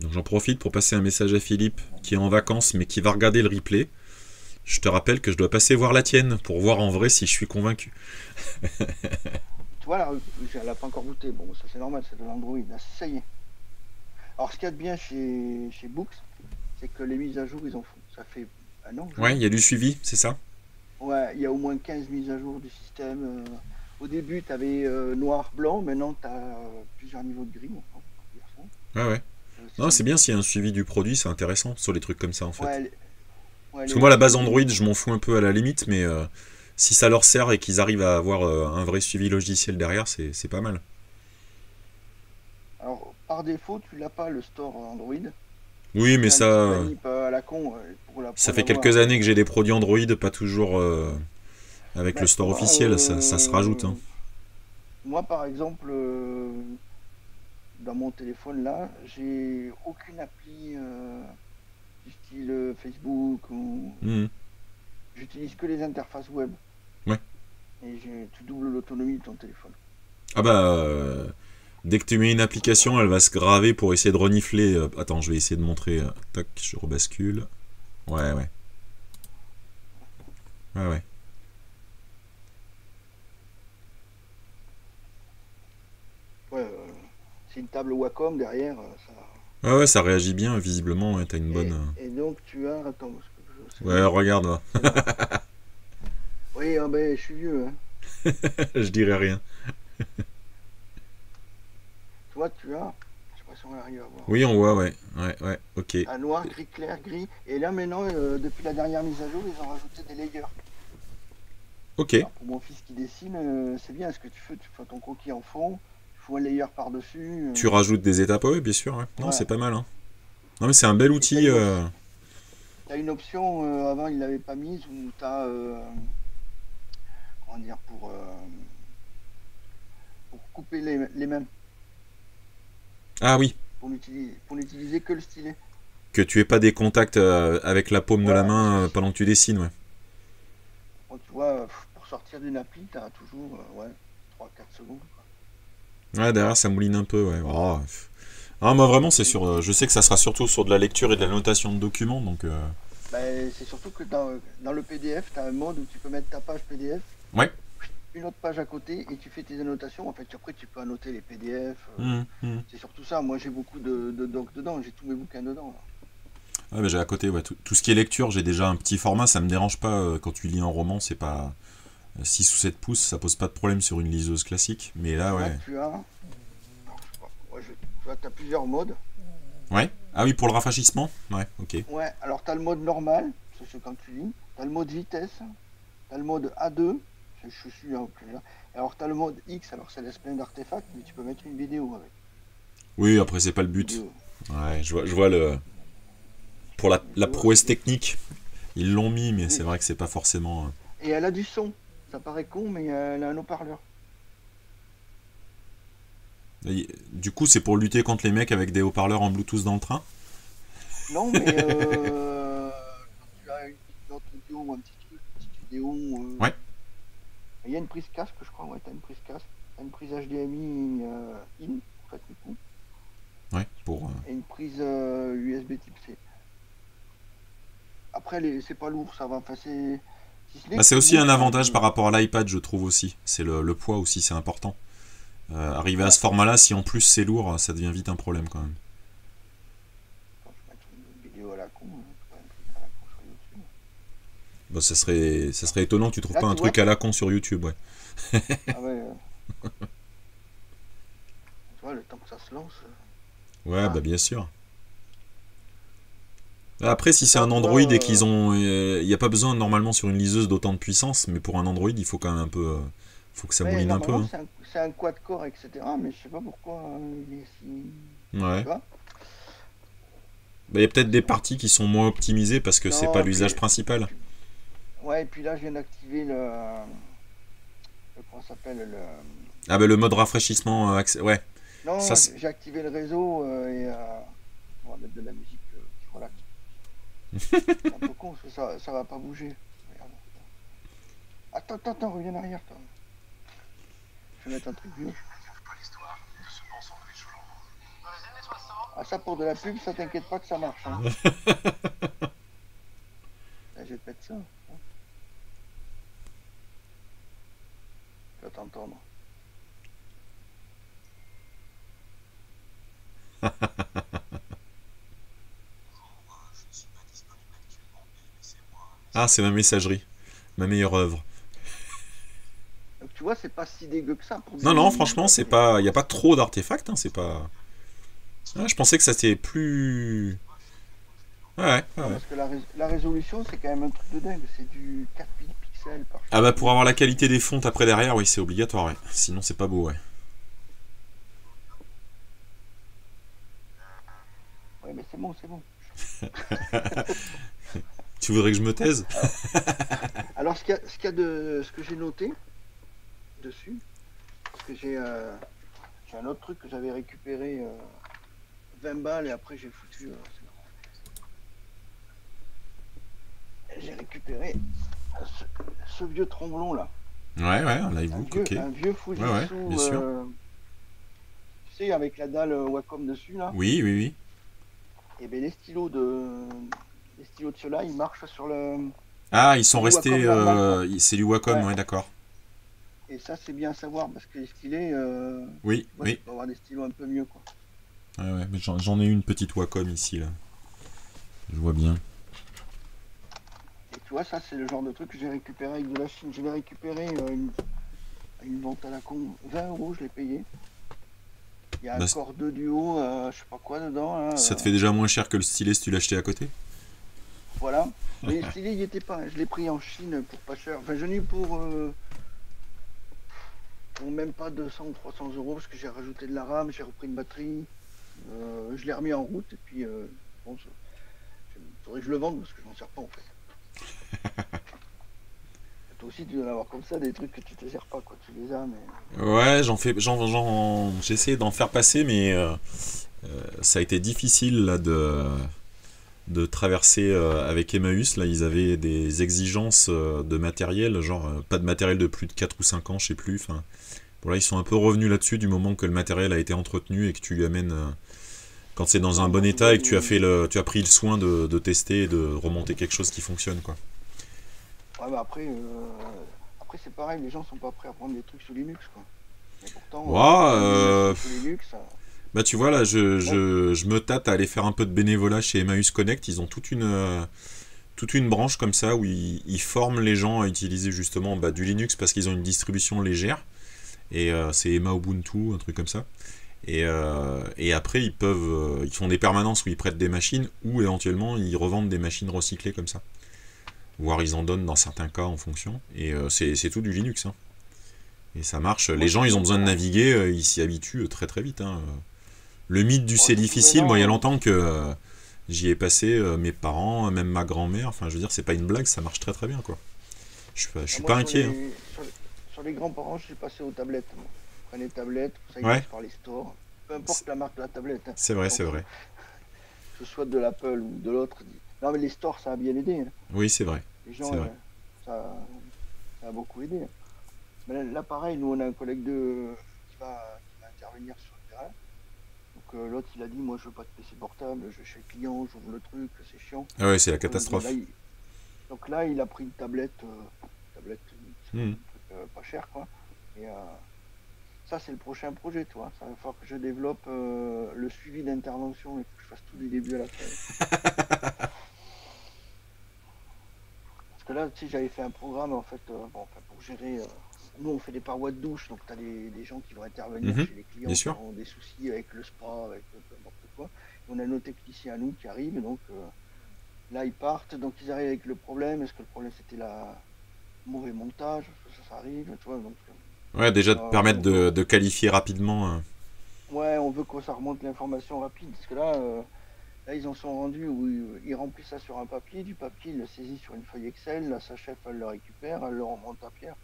Donc j'en profite pour passer un message à Philippe qui est en vacances mais qui va regarder le replay. Je te rappelle que je dois passer voir la tienne pour voir en vrai si je suis convaincu. tu vois, là, elle n'a pas encore goûté. Bon, ça c'est normal, c'est de l'Android. Ça y est. Alors, ce qu'il y a de bien chez, chez Books, c'est que les mises à jour, ils en font. Ça fait un an. Ouais, il y a du suivi, c'est ça? Ouais, il y a au moins 15 mises à jour du système. Euh. au début, tu avais euh, noir, blanc. Maintenant, tu as euh, plusieurs niveaux de gris. Ah ouais. Non, c'est bien s'il y a un suivi du produit, c'est intéressant sur les trucs comme ça en fait. Parce que moi, la base Android, je m'en fous un peu à la limite, mais si ça leur sert et qu'ils arrivent à avoir un vrai suivi logiciel derrière, c'est pas mal par défaut, tu l'as pas le store Android. Oui, mais ça. la con, ça fait quelques années que j'ai des produits Android, pas toujours euh, avec le bah, store officiel, ça, se rajoute. Hein. Moi, par exemple, euh, dans mon téléphone là, j'ai aucune appli euh, du style Facebook ou. Mmh. J'utilise que les interfaces web. Ouais. Et tu doubles l'autonomie de ton téléphone. Ah bah. Dès que tu mets une application, elle va se graver pour essayer de renifler. Euh, attends, je vais essayer de montrer. Euh, tac, je rebascule. Ouais, ouais. Ouais, ouais. Ouais, euh, c'est une table Wacom derrière. Ça... Ouais, ouais, ça réagit bien, visiblement, ouais, t'as une bonne... Et, et donc tu as... Attends, je sais Ouais, regarde, là. Oui, ah ben, je suis vieux. Hein. je dirais rien. Toi, tu as... Je sais pas si on arrive à voir. Oui, on voit, ouais. Ouais, ouais, ok. Un noir, gris clair, gris. Et là, maintenant, euh, depuis la dernière mise à jour, ils ont rajouté des layers. Ok. Alors, pour mon fils qui dessine, euh, c'est bien ce que tu fais. Tu fais ton croquis en fond, tu layer par-dessus. euh, Tu rajoutes des étapes, oui, bien sûr. ouais. Non, Ouais. c'est pas mal. Hein. Non, mais c'est un bel outil. quel euh, T'as une option, euh, avant il l'avait pas mise, où t'as, euh, comment dire, pour, pour couper les, les mains, Ah oui, pour n'utiliser, que le stylet. que tu aies pas des contacts euh, avec la paume de la main euh, pendant que tu dessines, ouais. Bon, tu vois, pour sortir d'une appli, t'as toujours, euh, ouais, 3-4 secondes. Ouais, derrière, ça mouline un peu, ouais. Oh. Ah, moi, vraiment, c'est sur. euh, je sais que ça sera surtout sur de la lecture et de la notation de documents, donc. euh, Ben, c'est surtout que dans, dans le PDF, t'as un mode où tu peux mettre ta page PDF, Ouais. une autre page à côté, et tu fais tes annotations. En fait, après, tu peux annoter les PDF. euh, hum, hum. C'est surtout ça. Moi, j'ai beaucoup de, de docs dedans. J'ai tous mes bouquins dedans. là. Ouais, bah, j'ai à côté, ouais, tout, tout ce qui est lecture, j'ai déjà un petit format, ça me dérange pas euh, quand tu lis un roman, c'est pas 6 ou 7 pouces, ça pose pas de problème sur une liseuse classique, mais là, Là, ouais. tu as, tu plusieurs modes. Ouais Ah oui, pour le rafraîchissement? Ouais, ok. Ouais, alors tu as le mode normal, c'est quand tu lis. Tu as le mode vitesse. Tu as le mode A2. Je, suis plus là. Alors tu as le mode X, alors ça laisse plein d'artefacts, mais tu peux mettre une vidéo avec. Oui, après, c'est pas le but. Vidéo. Ouais, je vois, je vois le. Pour la, la prouesse technique, ils l'ont mis, mais c'est vrai que c'est pas forcément. euh, Et elle a du son. Ça paraît con, mais elle a un haut-parleur. Du coup, c'est pour lutter contre les mecs avec des haut-parleurs en Bluetooth dans le train? Non, mais euh, tu as une petite audio ou un petit truc, une petite vidéo. euh, Ouais. Il y a une prise casque, je crois. Ouais, tu as une prise casque. T'as une prise HDMI euh, in, en fait, du coup. Ouais, pour. euh, et une prise euh, USB type C. Après, les- c'est pas lourd, ça va. Enfin, c'est. Bah, c'est aussi un avantage par rapport à l'iPad, je trouve aussi. C'est le, le poids aussi, c'est important. Euh, arriver à ce format-là, si en plus c'est lourd, ça devient vite un problème quand même. Bon, ça serait, ça serait étonnant que tu trouves Là, pas un truc à la con sur YouTube, ouais. Ah ouais. euh. tu vois, le temps que ça se lance. euh, Ouais, Ah. bah bien sûr. Après, si c'est un Android et qu'ils ont, il n'y a pas besoin normalement sur une liseuse d'autant de puissance, mais pour un Android, il faut quand même un peu, euh, faut que ça ouais, mouline un peu. hein. c'est un- quad-core, etc. Mais je sais pas pourquoi euh, il est si. Ouais. Bah, il y a peut-être des parties qui sont moins optimisées parce que c'est pas l'usage principal. Ouais, et puis là, je viens d'activer le. le comment ça s'appelle le... Ah bah le mode rafraîchissement, euh, accès- ouais. Non, j'ai activé le réseau euh, et. euh, on va mettre de la musique euh, qui relaxe. C'est un peu con, ça, ça va pas bouger. Regarde. Attends, attends, attends, reviens en arrière, toi. Je vais mettre un truc vieux. Ah, ça pour de la pub, ça t'inquiète pas que ça marche. Hein. Là, je vais te mettre ça. hein. Tu vas t'entendre. Ah, c'est ma messagerie, ma meilleure œuvre. Donc tu vois, c'est pas si dégueu que ça. Pour Non, non, franchement, c'est pas, il y a pas trop d'artefacts, hein, c'est pas. Je pensais que ça c'était plus. Ouais, ouais. Parce que la, rés- la résolution, c'est quand même un truc de dingue. C'est du 4000 pixels par Ah bah pour avoir la qualité des fontes après derrière, oui, c'est obligatoire, ouais. Sinon c'est pas beau, ouais. Ouais, mais c'est bon, c'est bon. Tu voudrais que je me taise? Alors, ce qu'il y a, ce qu'il y a de ce que j'ai noté dessus, parce que j'ai euh, j'ai un autre truc que j'avais récupéré euh, 20 balles et après j'ai foutu. euh, j'ai récupéré euh, ce, ce vieux tromblon là. Ouais, ouais, un livebook, ok. un vieux Fujitsu. Ouais, ouais, bien sûr. euh, tu sais, avec la dalle euh, Wacom dessus là. Oui, oui, oui. Et bien les stylos de les stylos de ceux-là, ils marchent sur le. Ah, ils sont restés. Euh, c'est du Wacom, Ouais. ouais, d'accord. Et ça, c'est bien à savoir parce que les stylés, euh, Oui, oui. tu peux avoir des stylos un peu mieux quoi. Ouais, ouais, mais j'en ai une petite Wacom ici, là. Je vois bien. Et tu vois, ça, c'est le genre de truc que j'ai récupéré avec de la Chine. Je l'ai récupéré euh, une... une vente à la con. 20 euros, je l'ai payé. Il y a un bah, corps de duo, euh, je sais pas quoi dedans. ça te fait déjà moins cher que le stylet si tu l'achetais à côté? Voilà. Mais le stylet, il était pas. Je l'ai pris en Chine pour pas cher. Enfin, je n'ai pour. Euh, pour même pas 200 ou 300 euros parce que j'ai rajouté de la RAM, j'ai repris une batterie. Euh, je l'ai remis en route et puis bon, il faudrait que je le vende parce que je m'en sers pas en fait. Toi aussi, tu dois avoir comme ça des trucs que tu te sers pas, quoi. Tu les as, mais. Ouais, j'en fais, j'en, j'essaie d'en faire passer, mais euh, euh, ça a été difficile là de de traverser euh, avec Emmaüs. Là, ils avaient des exigences de matériel, genre pas de matériel de plus de 4 ou 5 ans, je sais plus. Enfin, bon, là, ils sont un peu revenus là-dessus du moment que le matériel a été entretenu et que tu lui amènes. quand c'est dans un bon état et que tu as, fait le, tu as pris le soin de, de tester et de remonter quelque chose qui fonctionne, quoi. Ouais, bah après, euh, après c'est pareil, les gens sont pas prêts à prendre des trucs sous Linux, quoi. Mais pourtant, euh, Linux, Bah tu vois là, je, je, je, me tâte à aller faire un peu de bénévolat chez Emmaüs Connect. Ils ont toute une, euh, toute une branche comme ça où ils, forment les gens à utiliser justement bah, du Linux parce qu'ils ont une distribution légère. Et c'est Emma Ubuntu, un truc comme ça. Et, et, après, ils peuvent, ils font des permanences où ils prêtent des machines ou éventuellement ils revendent des machines recyclées comme ça voire ils en donnent dans certains cas en fonction. Et euh, c'est tout du Linux. Hein. Et ça marche. Les gens, ils ont besoin de naviguer, euh, ils s'y habituent euh, très très vite. Hein. Le mythe du c'est difficile, moi, il y a longtemps que j'y ai passé mes parents, même ma grand-mère. Enfin, je veux dire, c'est pas une blague, ça marche très très bien, quoi. Je suis pas, je suis pas inquiet. Hein. Sur, les, grands-parents, je suis passé aux tablettes. Je prenais les tablettes, ça, ils ouais. par les stores. Peu importe la marque de la tablette. C'est vrai, c'est vrai. Que ce soit de l'Apple ou de l'autre, non, mais les stores, ça a bien aidé. Hein. Oui, c'est vrai. Les gens, euh, ça, a beaucoup aidé. Mais là, pareil, nous, on a un collègue de, qui, va, intervenir sur le terrain. Donc euh, l'autre, il a dit, moi, je veux pas de PC portable, je suis client, j'ouvre le truc, c'est chiant. Ah ouais, c'est la catastrophe. Donc là, il, a pris une tablette, euh, tablette hmm. pas cher, quoi. Et ça, c'est le prochain projet, toi. Ça va falloir que je développe le suivi d'intervention et que je fasse tout du début à la fin. là, tu sais, j'avais fait un programme en fait, euh, bon, pour gérer. Euh, nous, on fait des parois de douche, donc tu as des, gens qui vont intervenir mhm. chez les clients qui ont des soucis avec le spa, avec n'importe quoi. on a nos techniciens à nous qui arrivent, donc euh, là, ils partent, donc ils arrivent avec le problème. Est-ce que le problème c'était la mauvais montage? Ça, ça arrive, tu vois. Donc, ouais, déjà de permettre de, de, qualifier rapidement. Ouais, on veut que ça remonte l'information rapide, parce que là Là, ils en sont rendus où ils remplissent ça sur un papier, du papier, ils le saisissent sur une feuille Excel, là, sa chef, elle le récupère, elle le remonte à Pierre.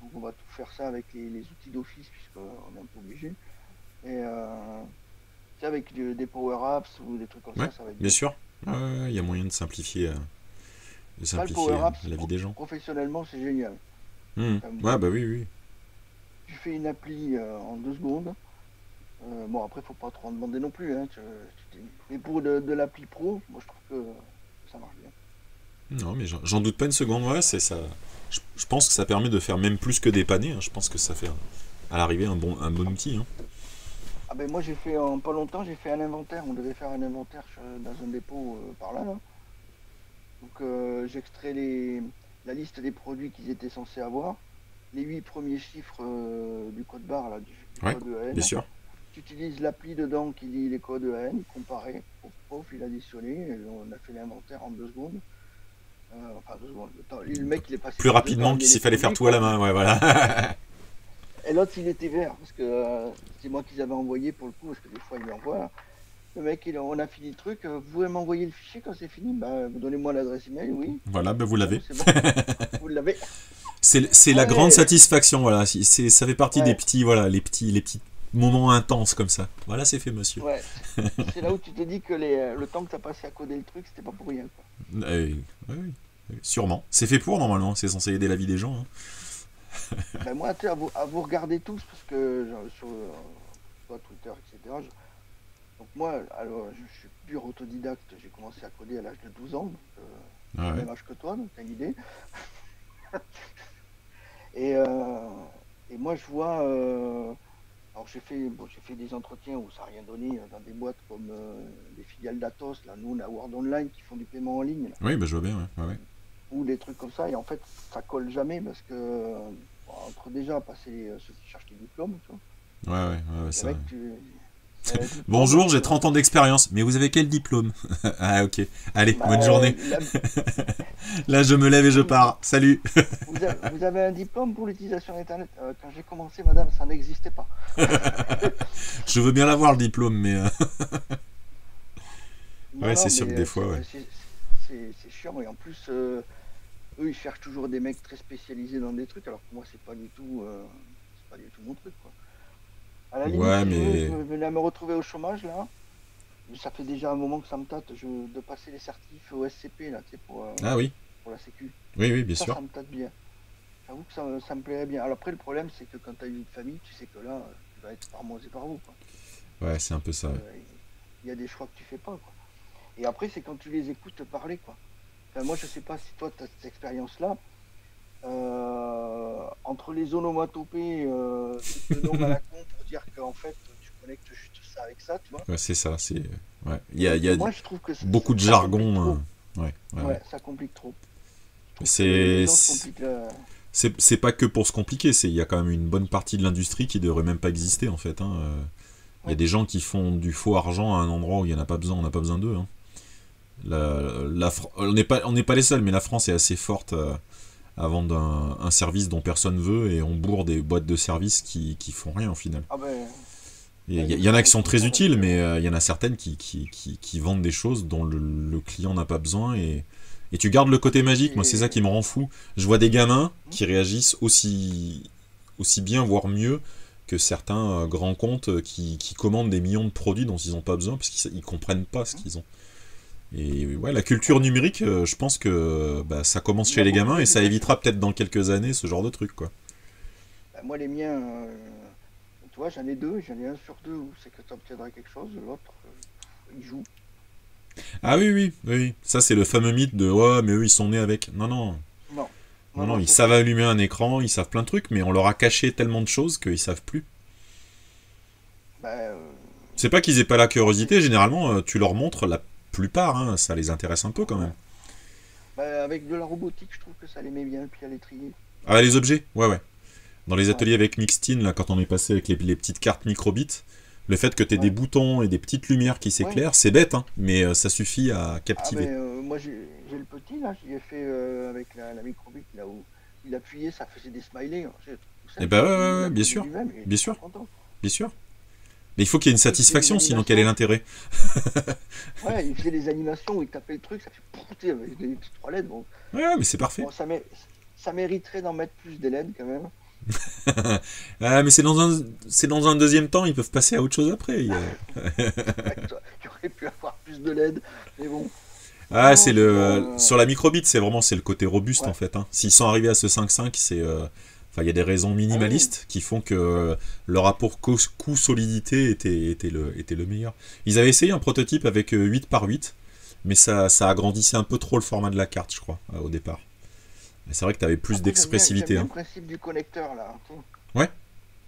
Donc on va tout faire ça avec les, outils d'office, puisqu'on est un peu obligé. Et euh, avec des power apps ou des trucs comme ça, ça va être bien. sûr, il y a moyen de simplifier, euh, de simplifier euh, la vie des gens. Professionnellement, c'est génial. Mmh. ouais, bah oui, oui. Tu fais une appli euh, en deux secondes. bon, après, faut pas trop en demander non plus. Hein, mais pour de, l'appli pro, moi je trouve que ça marche bien. Non, mais j'en doute pas une seconde. Ouais, c'est ça. Je, pense que ça permet de faire même plus que dépanner. Hein. Je pense que ça fait à l'arrivée un bon, un bon outil. Hein. Ah ben moi j'ai fait en pas longtemps, j'ai fait un inventaire. On devait faire un inventaire dans un dépôt euh, par là. Donc euh, j'extrais les, la liste des produits qu'ils étaient censés avoir, les huit premiers chiffres euh, du code barre là, du, code EN. Bien sûr tu utilises l'appli dedans qui dit les codes EN, comparé, pof, il a additionné, on a fait l'inventaire en deux secondes. Euh, enfin, deux secondes. Le, mec, il est passé. Plus rapidement qu'il s'il fallait faire tout à la main, ouais, voilà. Et l'autre, il était vert, parce que euh, c'est moi qui avais envoyé pour le coup, parce que des fois, il m'envoie. Le mec, il, on a fini le truc. Euh, vous pouvez m'envoyer le fichier quand c'est fini? Bah, Donnez-moi l'adresse email, oui. Voilà, bah, vous l'avez. vous l'avez. C'est la grande satisfaction, voilà. Ça fait partie des petits, voilà, les petits, les petits moment intense comme ça. Voilà, c'est fait, monsieur. Ouais. c'est là où tu te dis que les, le temps que tu as passé à coder le truc, c'était pas pour rien. Quoi. Euh, oui, sûrement. C'est fait pour, normalement. C'est censé aider la vie des gens. Hein. ben moi, à vous, à vous regarder tous, parce que sur euh, Twitter, etc. Donc moi, alors, je, suis pur autodidacte. J'ai commencé à coder à l'âge de 12 ans. Donc, euh, ah même âge que toi, donc t'as une idée. et, euh, et moi, je vois Alors j'ai fait, bon, j'ai fait des entretiens où ça n'a rien donné euh, dans des boîtes comme euh, des filiales d'Atos, là, nous on a Online qui font du paiement en ligne. là. Oui, bah, je vois bien, ouais. ouais, ouais. ou des trucs comme ça, et en fait ça colle jamais parce que euh, bon, entre déjà passer euh, ceux qui cherchent des diplômes, tu vois, Ouais, ouais, ouais, les tu- euh, Bonjour, j'ai euh, 30 ans d'expérience. Mais vous avez quel diplôme Ah, ok. Allez, bah, bonne journée. la- Là, je me lève et je pars. Salut. vous, avez, vous avez un diplôme pour l'utilisation d'Internet Euh, Quand j'ai commencé, madame, ça n'existait pas. Je veux bien l'avoir, le diplôme, mais... euh, Non, Ouais, c'est sûr que des euh, fois, ouais. c'est- chiant, et en plus, euh, eux, ils cherchent toujours des mecs très spécialisés dans des trucs, alors que moi, c'est pas du tout, euh, c'est pas du tout mon truc, quoi. À la limite, Ouais, si je veux- mais- je venais à me retrouver au chômage, là, ça fait déjà un moment que ça me tâte je, de passer les certifs au SCP, là, tu sais, pour, euh, Ah oui, pour la sécu. oui, oui, bien ça, sûr. ça me tâte bien. J'avoue que ça, ça me plairait bien. Alors après, le problème, c'est que quand tu as une famille, tu sais que là, tu vas être par moi et par vous, quoi. Ouais, c'est un peu ça. Euh, Il y a des choix que tu fais pas. Quoi. Et après, c'est quand tu les écoutes parler. Quoi. Enfin, moi, je sais pas si toi, tu as cette expérience-là. Euh, entre les onomatopées, euh, le nom à la con dire qu'en fait, tu connectes juste ça avec ça, tu vois. Ouais, c'est ça. C'est... Ouais. Il y a, il y a Moi, je trouve que ça- beaucoup de jargon. euh, Ouais, ouais, Ouais, ça complique trop. Trouve C'est- c'est- pas que pour se compliquer, il y a quand même une bonne partie de l'industrie qui devrait même pas exister en fait. hein, euh. Il y a des gens qui font du faux argent à un endroit où il y en a pas besoin, on n'a pas besoin d'eux. hein. La, on n'est pas, pas les seuls, mais la France est assez forte euh, à vendre un, un service dont personne veut et on bourre des boîtes de services qui, qui font rien au final. Ah ben, Il y, il y en a qui sont très utiles, mais euh, il y en a certaines qui, qui, qui, qui vendent des choses dont le, le client n'a pas besoin et, et tu gardes le côté magique. Moi, c'est ça qui me rend fou. Je vois des gamins qui réagissent aussi, aussi bien, voire mieux, que certains euh, grands comptes euh, qui, qui commandent des millions de produits dont ils n'ont pas besoin parce qu'ils ne comprennent pas ce qu'ils ont. Et ouais, la culture numérique, euh, je pense que bah, ça commence chez les gamins et ça évitera peut-être dans quelques années ce genre de truc. Quoi. ben, moi, les miens, euh, tu vois, j'en ai deux. J'en ai un sur deux où c'est que tu obtiendras quelque chose. L'autre, euh, il joue. Ah oui, oui, oui. Ça, c'est le fameux mythe de ouais, mais eux, ils sont nés avec. Non, non. Non. Non, non, ils savent allumer un écran, ils savent plein de trucs, mais on leur a caché tellement de choses qu'ils savent plus. Ben, euh, C'est pas qu'ils aient pas la curiosité, généralement, tu leur montres la plupart, hein, ça les intéresse un peu quand même. ben, avec de la robotique, je trouve que ça les met bien le pied à l'étrier. Ah, les objets Ouais, ouais. Dans les Ouais. ateliers avec Mixtine, là, quand on est passé avec les, les petites cartes microbits, le fait que tu aies Ouais. des boutons et des petites lumières qui s'éclairent, c'est bête, hein, mais euh, ça suffit à Ah captiver. euh, moi j'ai j'ai le petit là, j'y ai fait euh, avec la, la microbit là où il appuyait, ça faisait des smileys. hein. Tout simple. Eh ben bien sûr. Bien sûr. Bien sûr. Mais il faut qu'il y ait une satisfaction, sinon quel est l'intérêt Ouais, il faisait des animations où il tapait le truc, ça fait pouffer avec des petites trois LED. Bon, Ouais, mais c'est parfait. Bon, ça, mé- ça mériterait d'en mettre plus des LED quand même. Ah, mais c'est dans un, dans un deuxième temps, ils peuvent passer à autre chose après. Il y a- Il aurait pu avoir plus de LED, mais bon. Ah, c'est le euh, sur la microbit, c'est vraiment c'est le côté robuste Ouais. en fait. hein. S'ils sont arrivés à ce 5.5, c'est euh, enfin il y a des raisons minimalistes qui font que euh, le rapport co- coût-solidité était, était le était le meilleur. Ils avaient essayé un prototype avec euh, 8 par 8, mais ça ça agrandissait un peu trop le format de la carte, je crois, euh, au départ. C'est vrai que tu avais plus bien- d'expressivité. hein. le principe du connecteur là. tu sais.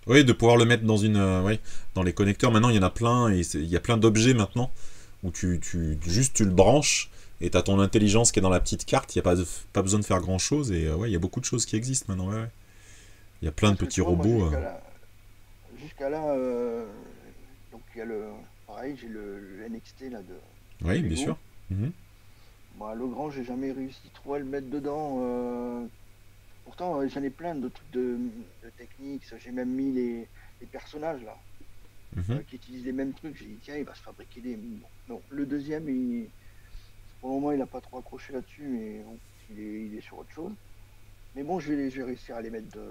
Oui, de pouvoir le mettre dans une, euh, ouais, dans les connecteurs. Maintenant, il y en a plein et il y a plein d'objets maintenant où tu, tu, juste tu le branches et tu as ton intelligence qui est dans la petite carte. Il n'y a pas, de- pas besoin de faire grand chose et euh, ouais, il y a beaucoup de choses qui existent maintenant. Ouais, ouais. Il y a plein de Parce petits vois, robots. Jusqu'à euh. là, euh, donc il y a le. Pareil, j'ai le, le NXT là de. Oui, bien sûr. Mhm. Moi, le grand, j'ai jamais réussi trop à le mettre dedans. euh, Pourtant, j'en ai plein de trucs de, de techniques. J'ai même mis les, les personnages là, Mhm. euh, qui utilisent les mêmes trucs. J'ai dit, tiens, il va se fabriquer des. Bon, non, le deuxième, il... pour le moment, il n'a pas trop accroché là-dessus, mais bon, il, est, il est sur autre chose. Mais bon, je vais, je vais réussir à les mettre de.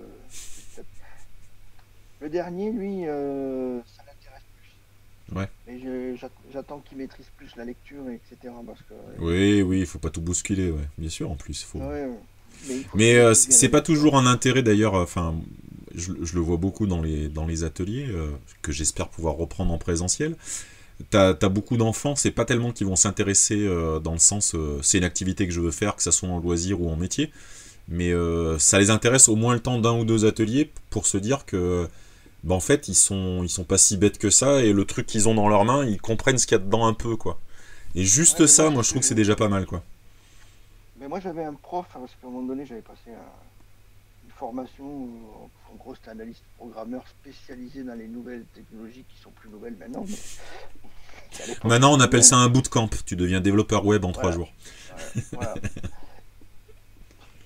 Le dernier, lui, euh, ça l'intéresse plus. Ouais. Mais j'attends qu'il maîtrise plus la lecture, etc. Parce que. Oui, oui, il faut pas tout bousculer, ouais. bien sûr, en plus. Faut... Ouais, mais Mais euh, c'est pas toujours un intérêt d'ailleurs, euh, enfin, je, je le vois beaucoup dans les, dans les ateliers, euh, que j'espère pouvoir reprendre en présentiel. T'as as beaucoup d'enfants, c'est pas tellement qu'ils vont s'intéresser euh, dans le sens, euh, c'est une activité que je veux faire, que ça soit en loisir ou en métier, mais euh, ça les intéresse au moins le temps d'un ou deux ateliers pour se dire que bah en fait, ils sont, ils sont pas si bêtes que ça, et le truc qu'ils ont dans leurs mains, ils comprennent ce qu'il y a dedans un peu, quoi. Et juste ça, moi, je trouve que c'est déjà pas mal, quoi. Mais moi, j'avais un prof, hein, parce qu'à un moment donné, j'avais passé une formation, en gros, c'était analyste programmeur spécialisé dans les nouvelles technologies qui sont plus nouvelles maintenant. Maintenant, on appelle ça un bootcamp. Tu deviens développeur web en trois jours.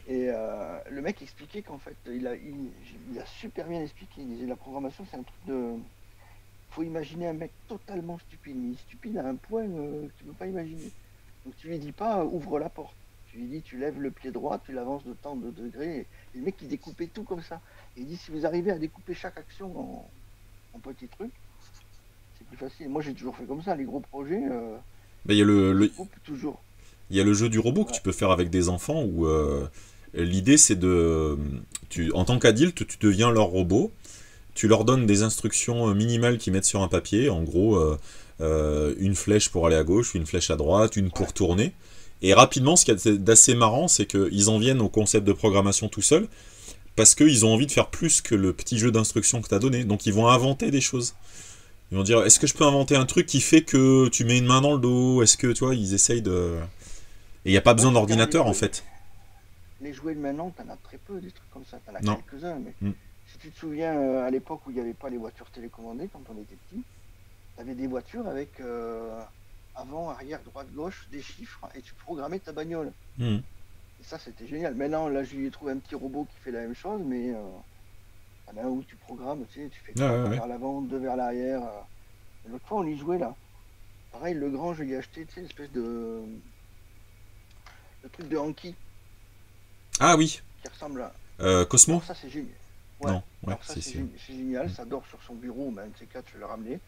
Et euh, le mec expliquait qu'en fait, il a, il, a super bien expliqué. Il disait la programmation, c'est un truc de. faut imaginer un mec totalement stupide. Il est stupide à un point euh, que tu ne peux pas imaginer. Donc tu lui dis pas ouvre la porte. Tu lui dis tu lèves le pied droit, tu l'avances de tant de degrés. Et, le mec il découpait tout comme ça. Et il dit si vous arrivez à découper chaque action en, en petits trucs, c'est plus facile. Moi j'ai toujours fait comme ça, les gros projets. Euh, il y a le, toujours. Il y a le jeu du robot que tu peux faire avec des enfants où euh, L'idée, c'est de. Tu, en tant qu'adulte, tu deviens leur robot. Tu leur donnes des instructions minimales qu'ils mettent sur un papier. En gros, euh, euh, une flèche pour aller à gauche, une flèche à droite, une pour tourner. Et rapidement, ce qui est d'assez marrant, c'est qu'ils en viennent au concept de programmation tout seul. Parce qu'ils ont envie de faire plus que le petit jeu d'instructions que tu as donné. Donc ils vont inventer des choses. Ils vont dire est-ce que je peux inventer un truc qui fait que tu mets une main dans le dos? Est-ce que, tu vois, ils essayent de. Et il n'y a pas besoin d'ordinateur en fait les jouets de maintenant, t'en as très peu, des trucs comme ça. T'en as quelques-uns, mais mm. si tu te souviens, euh, à l'époque où il n'y avait pas les voitures télécommandées, quand on était petit, t'avais des voitures avec euh, avant, arrière, droite, gauche, des chiffres, et tu programmais ta bagnole. Mm. Et ça, c'était génial. Maintenant, là, je lui ai trouvé un petit robot qui fait la même chose, mais euh, là où tu programmes, tu sais, tu fais ah, vers l'avant, deux vers l'arrière. L'autre fois, on y jouait là. Pareil, le grand, je lui ai acheté, tu sais, une espèce de. Le truc de Hanky. Ah oui. Qui ressemble à. Euh, Cosmo Ça, c'est génial. non, ouais, c'est génial, ça dort sur son bureau, mais un de ces quatre, je vais le ramener.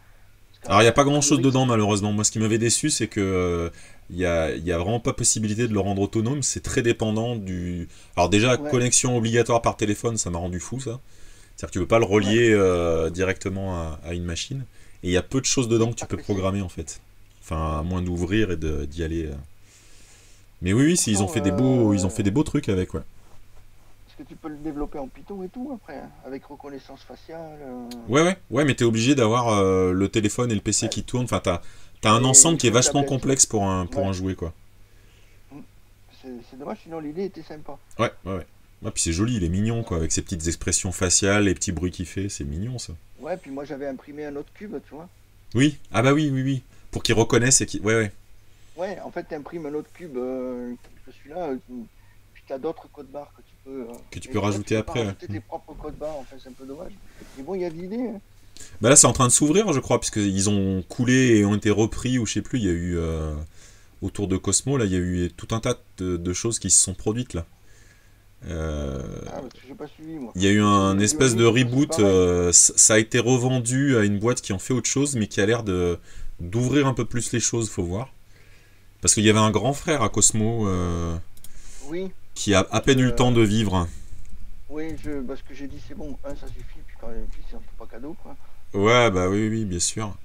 Alors, il n'y a pas grand chose dedans, malheureusement. Moi, ce qui m'avait déçu, c'est que. Il n'y a, vraiment pas possibilité de le rendre autonome. C'est très dépendant du. Alors, déjà, connexion obligatoire par téléphone, ça m'a rendu fou, ça. C'est-à-dire que tu peux pas le relier euh, directement à, une machine. Et il y a peu de choses dedans que tu peux programmer, en fait. Enfin, à moins d'ouvrir et d'y aller. Euh. Mais oui, oui, ils ont fait des beaux, ils ont fait des beaux trucs avec, ouais. Est-ce que tu peux le développer en Python et tout après, avec reconnaissance faciale euh Ouais, ouais, ouais, mais t'es obligé d'avoir euh, le téléphone et le PC qui tournent. Enfin, t'as as un ensemble qui est vachement complexe pour un, pour un jouet, quoi. Mm. C'est dommage, sinon l'idée était sympa. Ouais, ouais, ouais. Ouais, puis c'est joli, il est mignon, quoi, avec ses petites expressions faciales, les petits bruits qu'il fait, c'est mignon, ça. Ouais, puis moi j'avais imprimé un autre cube, tu vois. Oui, ah bah oui, oui, oui. Pour qu'il reconnaisse et qu'il. Ouais, ouais. Ouais, en fait, tu imprimes un autre cube euh, que celui-là, euh, puis tu as d'autres codes barres que tu peux. Euh, que tu peux rajouter après. Rajouter tes propres codes barres, en fait, c'est un peu dommage. Mais bon, il y a de l'idée. Hein. Bah là, c'est en train de s'ouvrir, je crois, puisqu'ils ont coulé et ont été repris, ou je sais plus, il y a eu. autour de Cosmo, là, il y a eu tout un tas de, choses qui se sont produites, là. Ah, pas suivi, moi. Il y a eu un espèce de reboot, ça a été revendu à une boîte qui en fait autre chose, mais qui a l'air de d'ouvrir un peu plus les choses, faut voir. Parce qu'il y avait un grand frère à Cosmo euh, oui, qui a à peine eu le temps de vivre. Oui, je, parce que j'ai dit c'est bon, un ça suffit, puis quand même c'est un peu pas cadeau quoi. Ouais, bah oui, oui, bien sûr.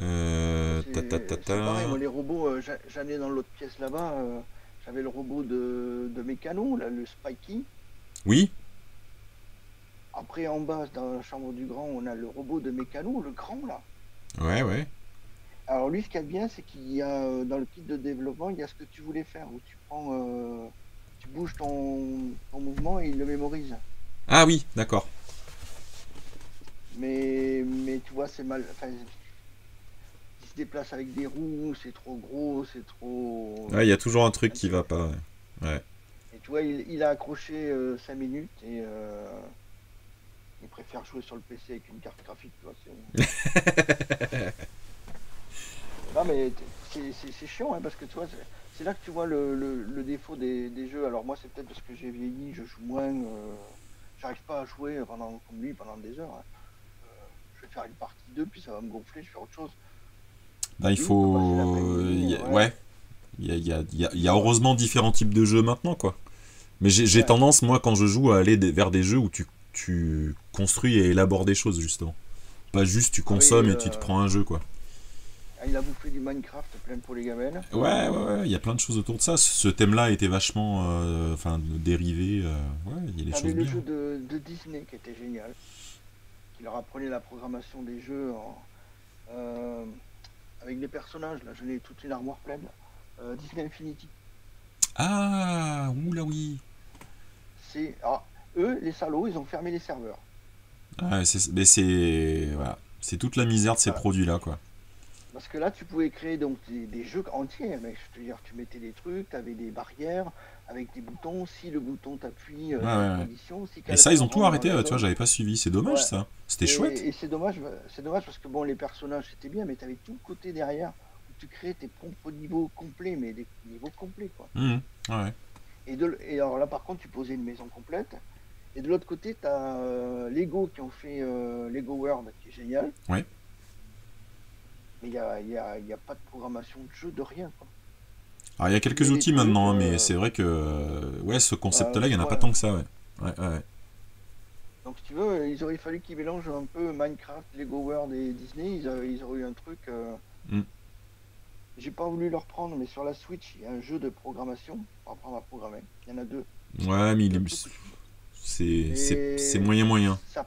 Euh, ta, ta, ta, pareil, moi les robots, euh, j'en ai dans l'autre pièce là-bas, euh, j'avais le robot de, de Mécano, là, le Spikey. Oui. Après en bas, dans la chambre du grand, on a le robot de Mécano, le grand là. Ouais, ouais. Alors lui, ce qu'il y a de bien, c'est qu'il y a euh, dans le kit de développement, il y a ce que tu voulais faire, où tu prends, euh, tu bouges ton, mouvement et il le mémorise. Ah oui, d'accord. Mais, mais tu vois, c'est mal. Enfin, il se déplace avec des roues, c'est trop gros, c'est trop. Ouais, il y a toujours un truc qui va pas. Ouais. Et tu vois, il, a accroché 5 euh, minutes et il préfère jouer sur le PC avec une carte graphique. Tu vois, Non, mais c'est chiant, hein, parce que tu vois, c'est là que tu vois le, défaut des, jeux. Alors, moi, c'est peut-être parce que j'ai vieilli, je joue moins. Euh, j'arrive pas à jouer pendant, comme lui pendant des heures. Hein. Euh, je vais faire une partie 2, puis ça va me gonfler, je vais faire autre chose. Bah, il faut. ouais. Il y a, y a, heureusement différents types de jeux maintenant, quoi. Mais j'ai tendance, moi, quand je joue, à aller vers des jeux où tu, tu construis et élabores des choses, justement. Pas juste tu ah consommes et tu te euh, prends un jeu, quoi. Ah, il a bouffé du Minecraft plein pour les gamelles. Ouais, ouais, ouais, il y a plein de choses autour de ça. Ce thème-là était vachement euh, enfin, dérivé. Euh, ouais, il y a des choses le jeu de, de, Disney qui était génial. qui leur apprenait la programmation des jeux euh, avec des personnages. Là, je l'ai toute une armoire pleine. Disney Infinity. Ah, oula oui. C'est eux, les salauds, ils ont fermé les serveurs. Ah, mais c'est voilà, c'est toute la misère de ces produits-là, quoi. Parce que là, tu pouvais créer donc des, jeux entiers. Mais je veux dire, tu mettais des trucs, tu avais des barrières avec des boutons. Si le bouton t'appuie, euh, et ça, ils ont tout arrêté. tu vois, j'avais pas suivi. C'est dommage, ça. C'était chouette. Et c'est dommage, c'est dommage parce que bon, les personnages c'était bien, mais tu avais tout le côté derrière où tu créais tes propres niveaux complets, mais des niveaux complets, quoi. Mmh. Ouais. Et, de, et alors là, par contre, tu posais une maison complète. Et de l'autre côté, tu as euh, Lego qui ont fait euh, Lego World, qui est génial. Ouais. Mais il n'y a, y a, y a, pas de programmation de jeu, de rien. Quoi. Alors il y a quelques outils maintenant, hein, mais euh, c'est vrai que ouais, ce concept-là, il n'y en a pas tant que ça. Ouais. Ouais, ouais. Donc si tu veux, il aurait fallu qu'ils mélangent un peu Minecraft, Lego World et Disney. Ils auraient, ils auraient eu un truc. Mm. J'ai pas voulu le reprendre, mais sur la Switch, il y a un jeu de programmation. On va apprendre à programmer. Il y en a deux. Ouais, mais il est c'est moyen moyen. Ça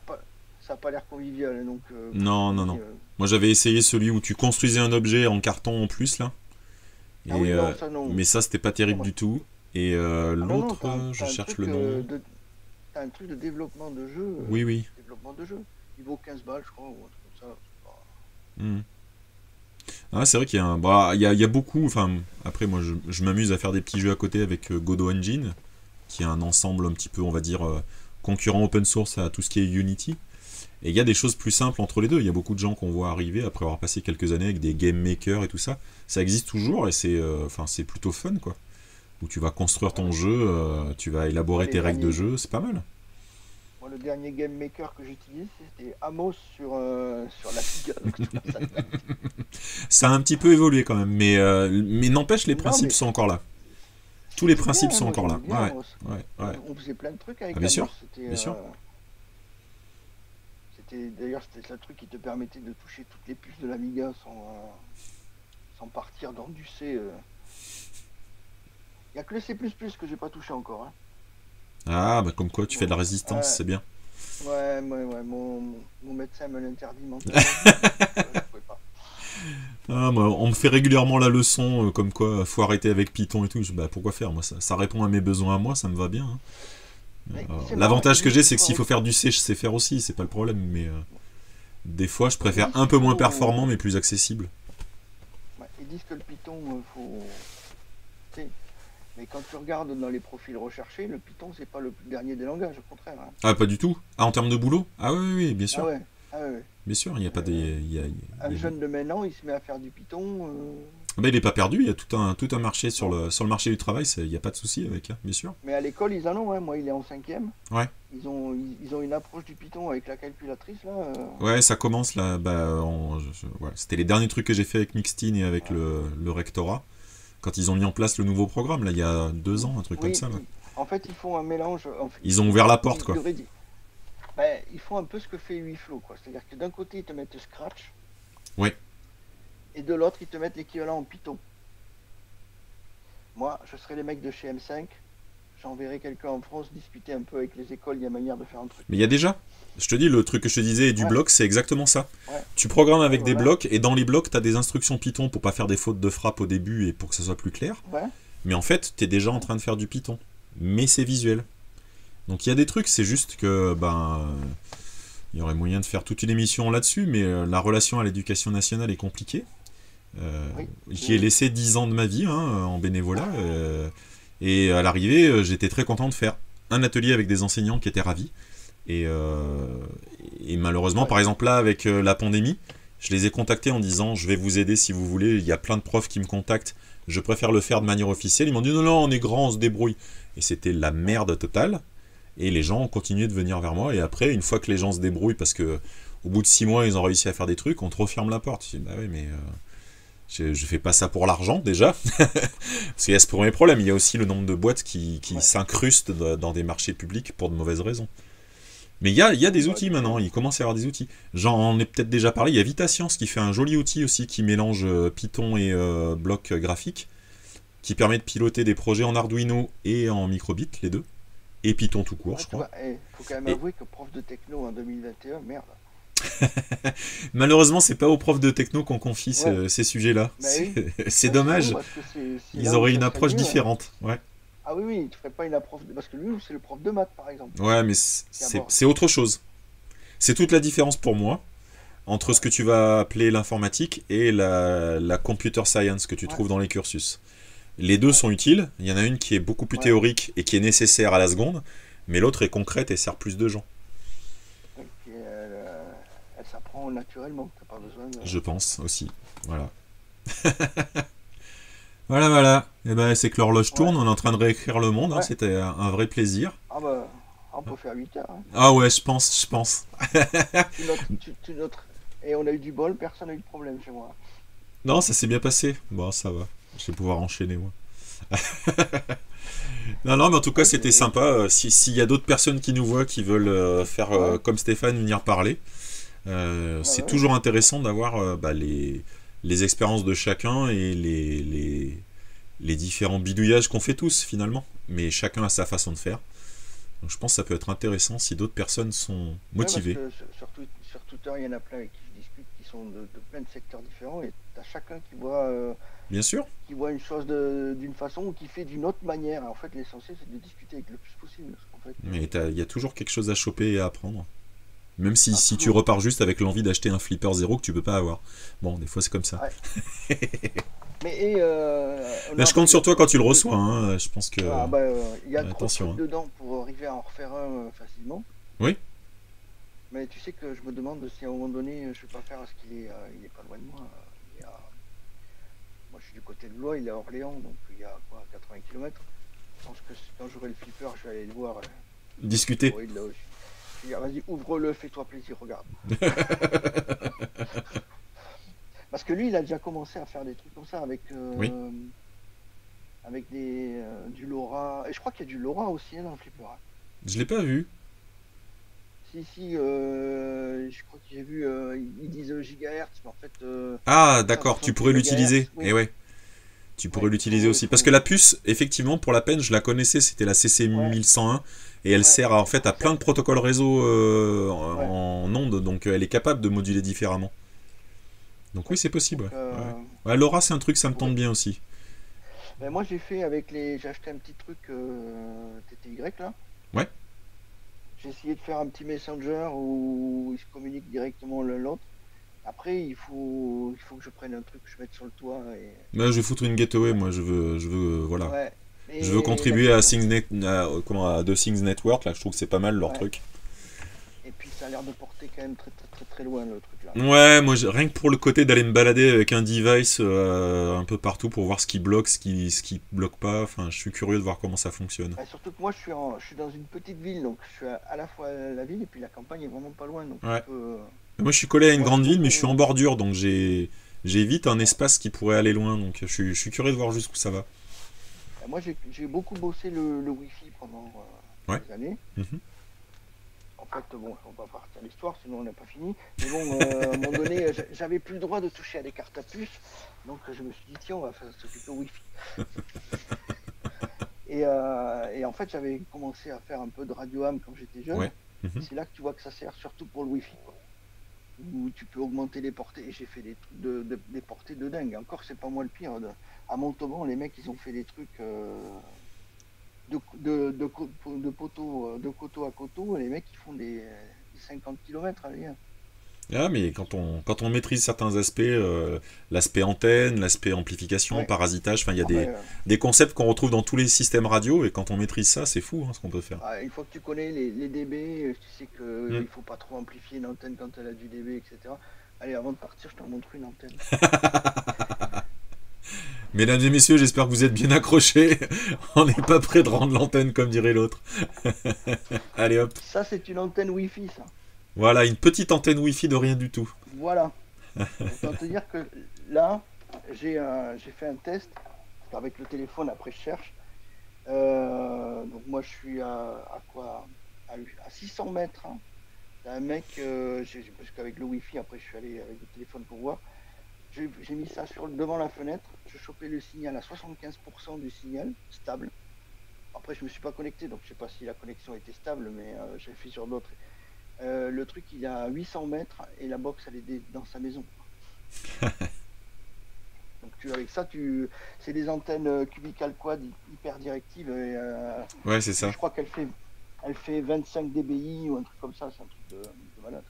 n'a pas, l'air convivial. Donc, euh, non, non, non. Euh, Moi j'avais essayé celui où tu construisais un objet en carton en plus là. Ah euh, mais ça c'était pas terrible du tout. Et ah l'autre, je cherche le nom. T'as un truc de développement de jeu. Oui, oui. Développement de jeu. Niveau 15 balles, je crois, ou un truc comme ça. Hmm. Ah, c'est vrai qu'il y a, un... bah, il y, a, il y a beaucoup. Enfin, après, moi, je, je m'amuse à faire des petits jeux à côté avec Godot Engine qui est un ensemble un petit peu, on va dire, concurrent open source à tout ce qui est Unity. Et il y a des choses plus simples entre les deux. Il y a beaucoup de gens qu'on voit arriver après avoir passé quelques années avec des game makers et tout ça. Ça existe toujours et c'est euh, c'est plutôt fun quoi. Où tu vas construire ton jeu, euh, tu vas élaborer tes règles de jeu, c'est pas mal. Moi, le dernier game maker que j'utilise, c'était Amos sur, sur la Ça a un petit peu évolué quand même, mais, mais n'empêche, les principes sont encore là. Tous les principes sont encore là. On faisait plein de trucs avec ah, bien sûr. Bien sûr. C'était d'ailleurs c'était le truc qui te permettait de toucher toutes les puces de l'Amiga sans, euh, sans partir dans du C. Euh. Il n'y a que le C++ que j'ai pas touché encore. Hein. Ah, bah comme quoi tu fais de la résistance, c'est bien. Ouais, ouais, ouais, mon, mon médecin me l'interdit maintenant. Ah, on me fait régulièrement la leçon, euh, comme quoi faut arrêter avec Python et tout. bah, pourquoi faire? Moi, ça, répond à mes besoins à moi, ça me va bien. Hein. L'avantage que j'ai, c'est que s'il faut faire du C, je sais faire aussi, c'est pas le problème. Mais euh, des fois, je préfère un peu moins performant, mais plus accessible. ils disent que le Python, euh, faut. Mais quand tu regardes dans les profils recherchés, le Python, c'est pas le dernier des langages, au contraire. Hein. Ah, pas du tout Ah, en termes de boulot? Ah, oui, oui, bien sûr. Ah ouais. Ah ouais. Bien sûr, il n'y a pas des. un jeune de maintenant, il se met à faire du Python. Euh... Ah bah, il n'est pas perdu, il y a tout un, tout un marché sur le, sur le marché du travail, il n'y a pas de souci avec, hein, bien sûr. Mais à l'école, ils en ont, moi il est en cinquième. Ouais. Ils ont, ils, ont une approche du Python avec la calculatrice là. Euh. Ouais, ça commence là. Bah, C'était les derniers trucs que j'ai fait avec Mixtine et avec le, le, rectorat, quand ils ont mis en place le nouveau programme, là, il y a deux ans, un truc comme ça. Là. En fait, ils font un mélange. ils ont ouvert la porte, quoi. Ben, ils font un peu ce que fait Huiflow, quoi. C'est-à-dire que d'un côté, ils te mettent Scratch. Oui. Et de l'autre, ils te mettent l'équivalent en Python. Moi, je serais les mecs de chez M5. J'enverrai quelqu'un en France discuter un peu avec les écoles, il y a manière de faire un truc. Mais il y a déjà. Je te dis, le truc que je te disais du bloc, c'est exactement ça. Tu programmes avec des blocs, et dans les blocs, tu as des instructions Python pour pas faire des fautes de frappe au début et pour que ça soit plus clair. Mais en fait, tu es déjà en train de faire du Python. Mais c'est visuel. Donc il y a des trucs, c'est juste que ben il y aurait moyen de faire toute une émission là-dessus, mais euh, la relation à l'éducation nationale est compliquée. Euh, J'y ai laissé 10 ans de ma vie hein, en bénévolat, euh, et à l'arrivée, j'étais très content de faire un atelier avec des enseignants qui étaient ravis. Et, et malheureusement, par exemple là, avec la pandémie, je les ai contactés en disant je vais vous aider si vous voulez. Il y a plein de profs qui me contactent. Je préfère le faire de manière officielle. Ils m'ont dit non, non, on est grand, on se débrouille. Et c'était la merde totale. Et les gens ont continué de venir vers moi. Et après, une fois que les gens se débrouillent, parce que au bout de six mois, ils ont réussi à faire des trucs, on te referme la porte. Je dis, bah oui, mais euh, je, fais pas ça pour l'argent déjà. parce qu'il y a ce premier problème. Il y a aussi le nombre de boîtes qui, s'incrustent dans des marchés publics pour de mauvaises raisons. Mais il y a, y a, des outils maintenant, il commence à y avoir des outils. J'en ai peut-être déjà parlé, il y a VitaScience qui fait un joli outil aussi qui mélange euh, Python et euh, bloc graphique, qui permet de piloter des projets en Arduino et en microbit, les deux et Python tout court, je crois. Il faut quand même avouer que prof de techno en 2021, merde. Malheureusement, c'est pas aux profs de techno qu'on confie ces sujets-là. Bah c'est dommage. Ils auraient une approche différente. Ouais. Ah oui, oui, tu ferais pas une approche. Parce que lui, c'est le prof de maths, par exemple. Ouais, mais c'est autre chose. C'est toute la différence pour moi entre ce que tu vas appeler l'informatique et la, computer science que tu trouves dans les cursus. Les deux sont utiles. Il y en a une qui est beaucoup plus théorique et qui est nécessaire à la seconde, mais l'autre est concrète et sert plus de gens. Euh, naturellement, pas besoin de... Je pense aussi. Voilà. voilà, voilà. Et eh ben, c'est que l'horloge tourne, on est en train de réécrire le monde, hein. c'était un vrai plaisir. Ah bah, on peut faire 8 heures. Hein. Ah ouais, je pense, je pense. Et on a eu du bol, personne n'a eu de problème chez moi. Non, ça s'est bien passé. Bon, ça va. Je vais pouvoir enchaîner, moi. non, non, mais en tout cas, c'était sympa. Euh, s'il y a d'autres personnes qui nous voient, qui veulent euh, faire euh, comme Stéphane, venir parler, c'est toujours intéressant d'avoir bah, les, les expériences de chacun et les, les, les différents bidouillages qu'on fait tous, finalement. Mais chacun a sa façon de faire. Donc, je pense que ça peut être intéressant si d'autres personnes sont motivées. sur, sur, Twitter, il y en a plein avec de, plein de secteurs différents et tu as chacun qui voit, euh, Bien sûr. qui voit une chose d'une façon ou qui fait d'une autre manière. En fait, l'essentiel, c'est de discuter avec le plus possible. Mais il y a toujours quelque chose à choper et à apprendre. Même si, si tu repars juste avec l'envie d'acheter un flipper zéro que tu peux pas avoir. Bon, des fois c'est comme ça. Mais euh, je compte sur toi quand tu le reçois. Hein. Je pense que. Ah, bah, euh, il y a attention, hein. dedans pour arriver à en refaire un facilement. Oui. Mais tu sais que je me demande si à un moment donné, je vais pas faire ce qu'il est, euh, il est pas loin de moi. Il Moi, je suis du côté de Blois, il est à Orléans, donc il y a quoi, 80 km. Je pense que quand j'aurai le flipper, je vais aller le voir. Euh, Discuter. Vas-y, ouvre-le, fais-toi plaisir, regarde. Parce que lui, il a déjà commencé à faire des trucs comme ça avec, euh, avec des, du LoRa. Et je crois qu'il y a du LoRa aussi hein, dans le flipper. Je l'ai pas vu. Si, si, euh, je crois que j'ai vu, euh, ils disent gigahertz, mais en fait. Euh, ah, d'accord, tu pourrais l'utiliser. Et eh ouais. Tu pourrais l'utiliser aussi. Parce que la puce, effectivement, pour la peine, je la connaissais, c'était la CC 1101. Et elle sert en fait à plein de protocoles réseau en ondes, donc elle est capable de moduler différemment. Donc oui, c'est possible. Ouais. Laura, c'est un truc, ça me tente bien aussi. Ben, moi, j'ai fait avec les. J'ai acheté un petit truc TTY là. Ouais. J'ai essayé de faire un petit messenger où ils se communiquent directement l'un l'autre. Après, il faut, il faut que je prenne un truc que je mette sur le toit. Et... je vais foutre une gateway, moi, je veux, je veux, voilà. Je veux contribuer à, Things à, comment, à The Things Network, là, je trouve que c'est pas mal leur truc. Et puis ça a l'air de porter quand même très très très, loin le truc là. Ouais, moi rien que pour le côté d'aller me balader avec un device euh, un peu partout pour voir ce qui bloque, ce qui, ce qui bloque pas, enfin je suis curieux de voir comment ça fonctionne. surtout que moi je suis, je suis dans une petite ville, donc je suis à, la fois la ville et puis la campagne est vraiment pas loin. Donc euh, Moi je suis collé à une grande ville mais je suis en bordure donc j'ai vite un espace qui pourrait aller loin donc je suis, je suis curieux de voir jusqu'où ça va. Moi j'ai beaucoup bossé le, le Wi-Fi pendant euh, des années. Mhm fait, bon, on va partir à l'histoire, sinon on n'a pas fini. Mais bon, euh, à un moment donné, j'avais plus le droit de toucher à des cartes à puce. Donc je me suis dit, tiens, on va s'occuper au Wi-Fi. Euh, et, en fait, j'avais commencé à faire un peu de radio âme quand j'étais jeune. Mhm. C'est là que tu vois que ça sert surtout pour le Wi-Fi. Où tu peux augmenter les portées. J'ai fait des portées de dingue. Encore, c'est pas moi le pire. à Montauban, les mecs, ils ont fait des trucs. Euh, de, euh, coteau à coteau, les mecs ils font des, 50 km allez. Ah, mais quand on, quand on maîtrise certains aspects, euh, l'aspect antenne, l'aspect amplification, parasitage, enfin il y a des, des, concepts qu'on retrouve dans tous les systèmes radio et quand on maîtrise ça, c'est fou hein, ce qu'on peut faire. Ah, une fois que tu connais les, les dB, tu sais qu'il mm. ne faut pas trop amplifier une antenne quand elle a du dB, etc. Allez, avant de partir, je t'en montre une antenne. Mesdames et messieurs, j'espère que vous êtes bien accrochés. On n'est pas prêt de rendre l'antenne, comme dirait l'autre. Allez hop. Ça, c'est une antenne Wi-Fi, ça. Voilà, une petite antenne Wi-Fi de rien du tout. Voilà. Autant te dire que là, j'ai fait un test avec le téléphone, après je cherche. Euh, donc moi, je suis à, quoi? À, 600 mètres. Hein. un mec, euh, parce qu'avec le Wi-Fi, après je suis allé avec le téléphone pour voir. J'ai mis ça sur, devant la fenêtre. Je chopais le signal à 75% du signal stable. Après, je me suis pas connecté, donc je sais pas si la connexion était stable, mais euh, j'ai fait sur d'autres. Euh, le truc, il est à 800 mètres et la box, elle est dans sa maison. Donc tu, avec ça, tu, c'est des antennes euh, cubicales quad hyper directives. Et, euh, ouais, c'est ça. Je crois qu'elle fait, elle fait 25 dBi ou un truc comme ça. C'est un truc de, malade.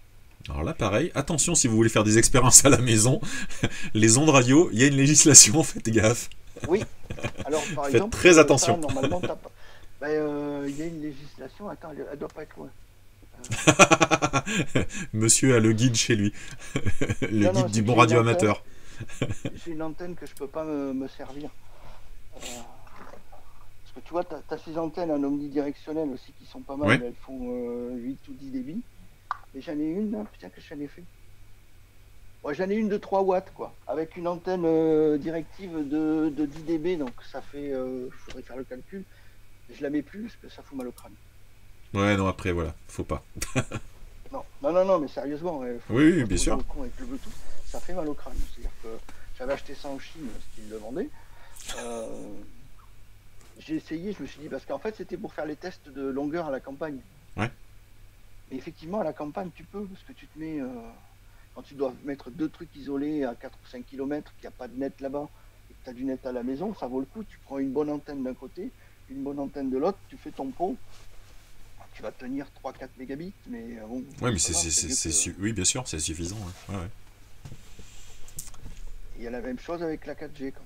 Alors là, pareil, attention si vous voulez faire des expériences à la maison, les ondes radio, il y a une législation, faites gaffe. Oui. Alors, par faites très attention. normalement, ben, il y a une législation, attends, elle, elle doit pas être loin. Monsieur a le guide chez lui. le guide du bon radio amateur. J'ai une antenne que je peux pas me, servir. Euh, parce que tu vois, tu as, ces antennes en omnidirectionnel aussi qui sont pas mal. Elles font 8 euh, ou 10 débits. Et j'en ai une, putain, que j'en ai fait. j'en ai une de 3 watts, quoi. Avec une antenne euh, directive de, 10 dB. Donc ça fait. Il faudrait faire le calcul. Je la mets plus parce que ça fout mal au crâne. Ouais, non, après, voilà, faut pas. non, non, non, mais sérieusement, oui, bien sûr. Avec le Bluetooth, ça fait mal au crâne. C'est-à-dire que j'avais acheté ça en Chine, ce qu'ils demandaient. Euh, j'ai essayé, je me suis dit, parce qu'en fait, c'était pour faire les tests de longueur à la campagne. Ouais. Mais effectivement, à la campagne, tu peux, parce que tu te mets. Euh, quand tu dois mettre deux trucs isolés à 4 ou 5 km, qu'il n'y a pas de net là-bas, et que tu as du net à la maison, ça vaut le coup. Tu prends une bonne antenne d'un côté, une bonne antenne de l'autre, tu fais ton pot, tu vas tenir 3-4 mégabits, mais euh, bon. Oui, mais c'est, oui, bien sûr, c'est suffisant. Il y a la même chose avec la 4G quand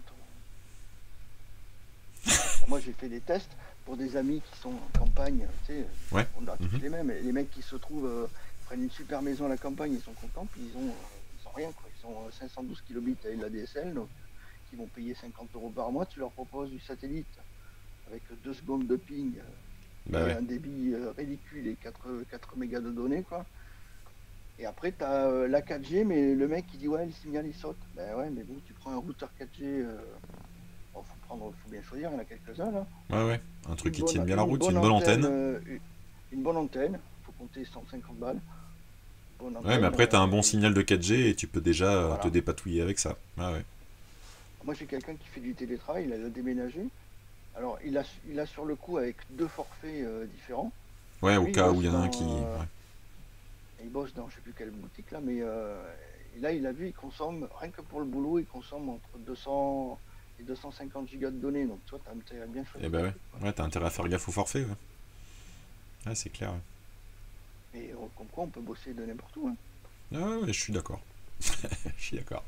Moi, j'ai fait des tests pour des amis qui sont en campagne, tu sais, on a tous mhm. les mêmes. Les mecs qui se trouvent, euh, prennent une super maison à la campagne, ils sont contents, puis ils ont, euh, ils ont rien, quoi. Ils ont 512 kilobits avec la DSL, donc ils vont payer 50 euros par mois. Tu leur proposes du satellite avec 2 secondes de ping bah un débit euh, ridicule et 4, 4 mégas de données, quoi. Et après, tu as euh, la 4G, mais le mec qui dit ouais, le signal il saute. Ben ouais, mais bon, tu prends un routeur 4G, euh... faut, prendre, faut bien choisir, il y en a quelques-uns là. Ouais, ouais, un truc qui tient bien la route, une, bonne antenne. Euh, une bonne antenne, faut compter 150 balles. ouais, mais après, tu as un bon signal de 4G et tu peux déjà te dépatouiller avec ça. ouais. Moi, j'ai quelqu'un qui fait du télétravail, il a déménagé. Alors, il a, il a sur le coup avec deux forfaits euh, différents. Ouais, au cas où il y en a un qui. Euh, il bosse dans je sais plus quelle boutique là, mais euh, là, il a vu, il consomme, rien que pour le boulot, il consomme entre 200 et 250 gigas de données. Donc, toi, tu as intérêt à bien choisir. Eh ben ouais, ouais tu as intérêt à faire gaffe au forfait. Ouais, ouais c'est clair. Et comme quoi, on peut bosser de n'importe où. Hein. Ah ouais, je suis d'accord. je suis d'accord.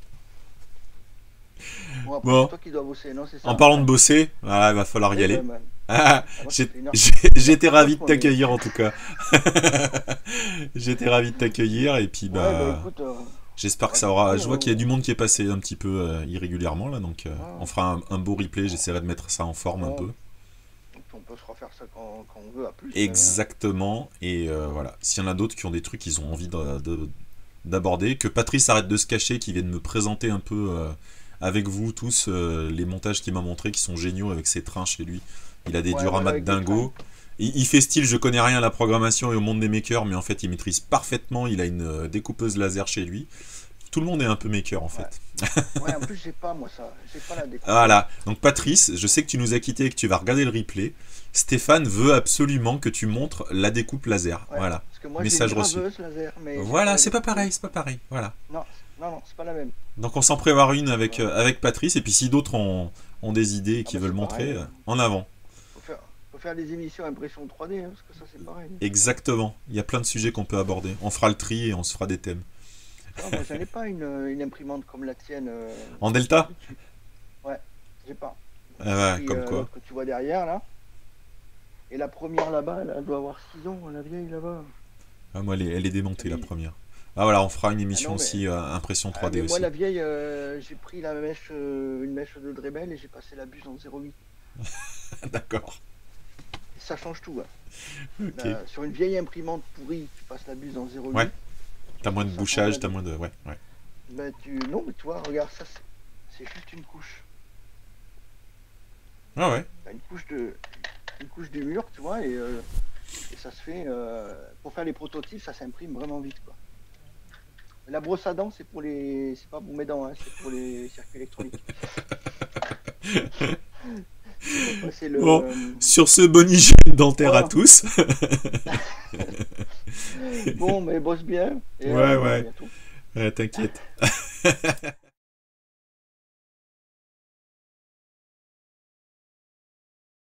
Bon, Toi qui dois bosser, non, ça, en parlant de bosser, voilà, il va falloir y aller. Ah, J'étais ravi de t'accueillir en tout cas. J'étais ravi de t'accueillir et puis bah, bah euh, j'espère que ça aura. Je vois qu'il y a du monde qui est passé un petit peu euh, irrégulièrement là, donc euh, on fera un, beau replay. J'essaierai de mettre ça en forme un peu. On peut se refaire ça quand, on veut à plus. Exactement. Et voilà, s'il y en a d'autres qui ont des trucs qu'ils ont envie d'aborder, que Patrice arrête de se cacher, qui vienne me présenter un peu avec vous tous euh, les montages qu'il m'a montré qui sont géniaux avec ses trains chez lui. Il a des dioramas de dingo. Il, fait style, je connais rien à la programmation et au monde des makers, mais en fait il maîtrise parfaitement. Il a une euh, découpeuse laser chez lui. Tout le monde est un peu maker en fait. Ouais, en plus j'ai pas moi ça. J'ai pas la découpeuse. Voilà. Donc Patrice, je sais que tu nous as quitté et que tu vas regarder le replay. Stéphane veut absolument que tu montres la découpe laser. voilà. Parce que moi, Message reçu. Laser, mais voilà, c'est pas pareil, c'est pas pareil. Voilà. Non, non, non, c'est pas la même. Donc on s'en prévoit une avec, euh, avec Patrice, et puis si d'autres ont, ont, des idées et qui ah bah, veulent montrer, euh, en avant. Faut faire, faut faire des émissions impression 3D, hein, parce que ça c'est pareil. Exactement, il y a plein de sujets qu'on peut aborder. On fera le tri et on se fera des thèmes. Non, moi j'en ai pas une, une, imprimante comme la tienne. Euh, en Delta Ouais, j'ai pas. Ah ouais, comme quoi Que tu vois derrière là. Et la première là-bas, elle, doit avoir 6 ans, la vieille là-bas. Ah, moi elle est, elle est démontée la première. Ah voilà, on fera une émission ah aussi, euh, impression 3D ah, aussi. Moi, la vieille, euh, j'ai pris la mèche, euh, une mèche de Dremel et j'ai passé la buse en 0,8. D'accord. Ça change tout. Hein. sur une vieille imprimante pourrie, tu passes la buse en 0,8. Ouais. T'as moins de bouchage, t'as moins de. Ouais, ouais. Ben, tu... Non, mais tu vois, regarde, ça, c'est juste une couche. Ah ouais. une couche de. Une couche du mur, tu vois, et, et ça se fait. Pour faire les prototypes, ça s'imprime vraiment vite, quoi. La brosse à dents, c'est pour les. C'est pas pour mes dents, hein, c'est pour les circuits électroniques. Bon, sur ce bon hygiène dentaire à tous. bon, mais bosse bien. ouais, ouais. T'inquiète.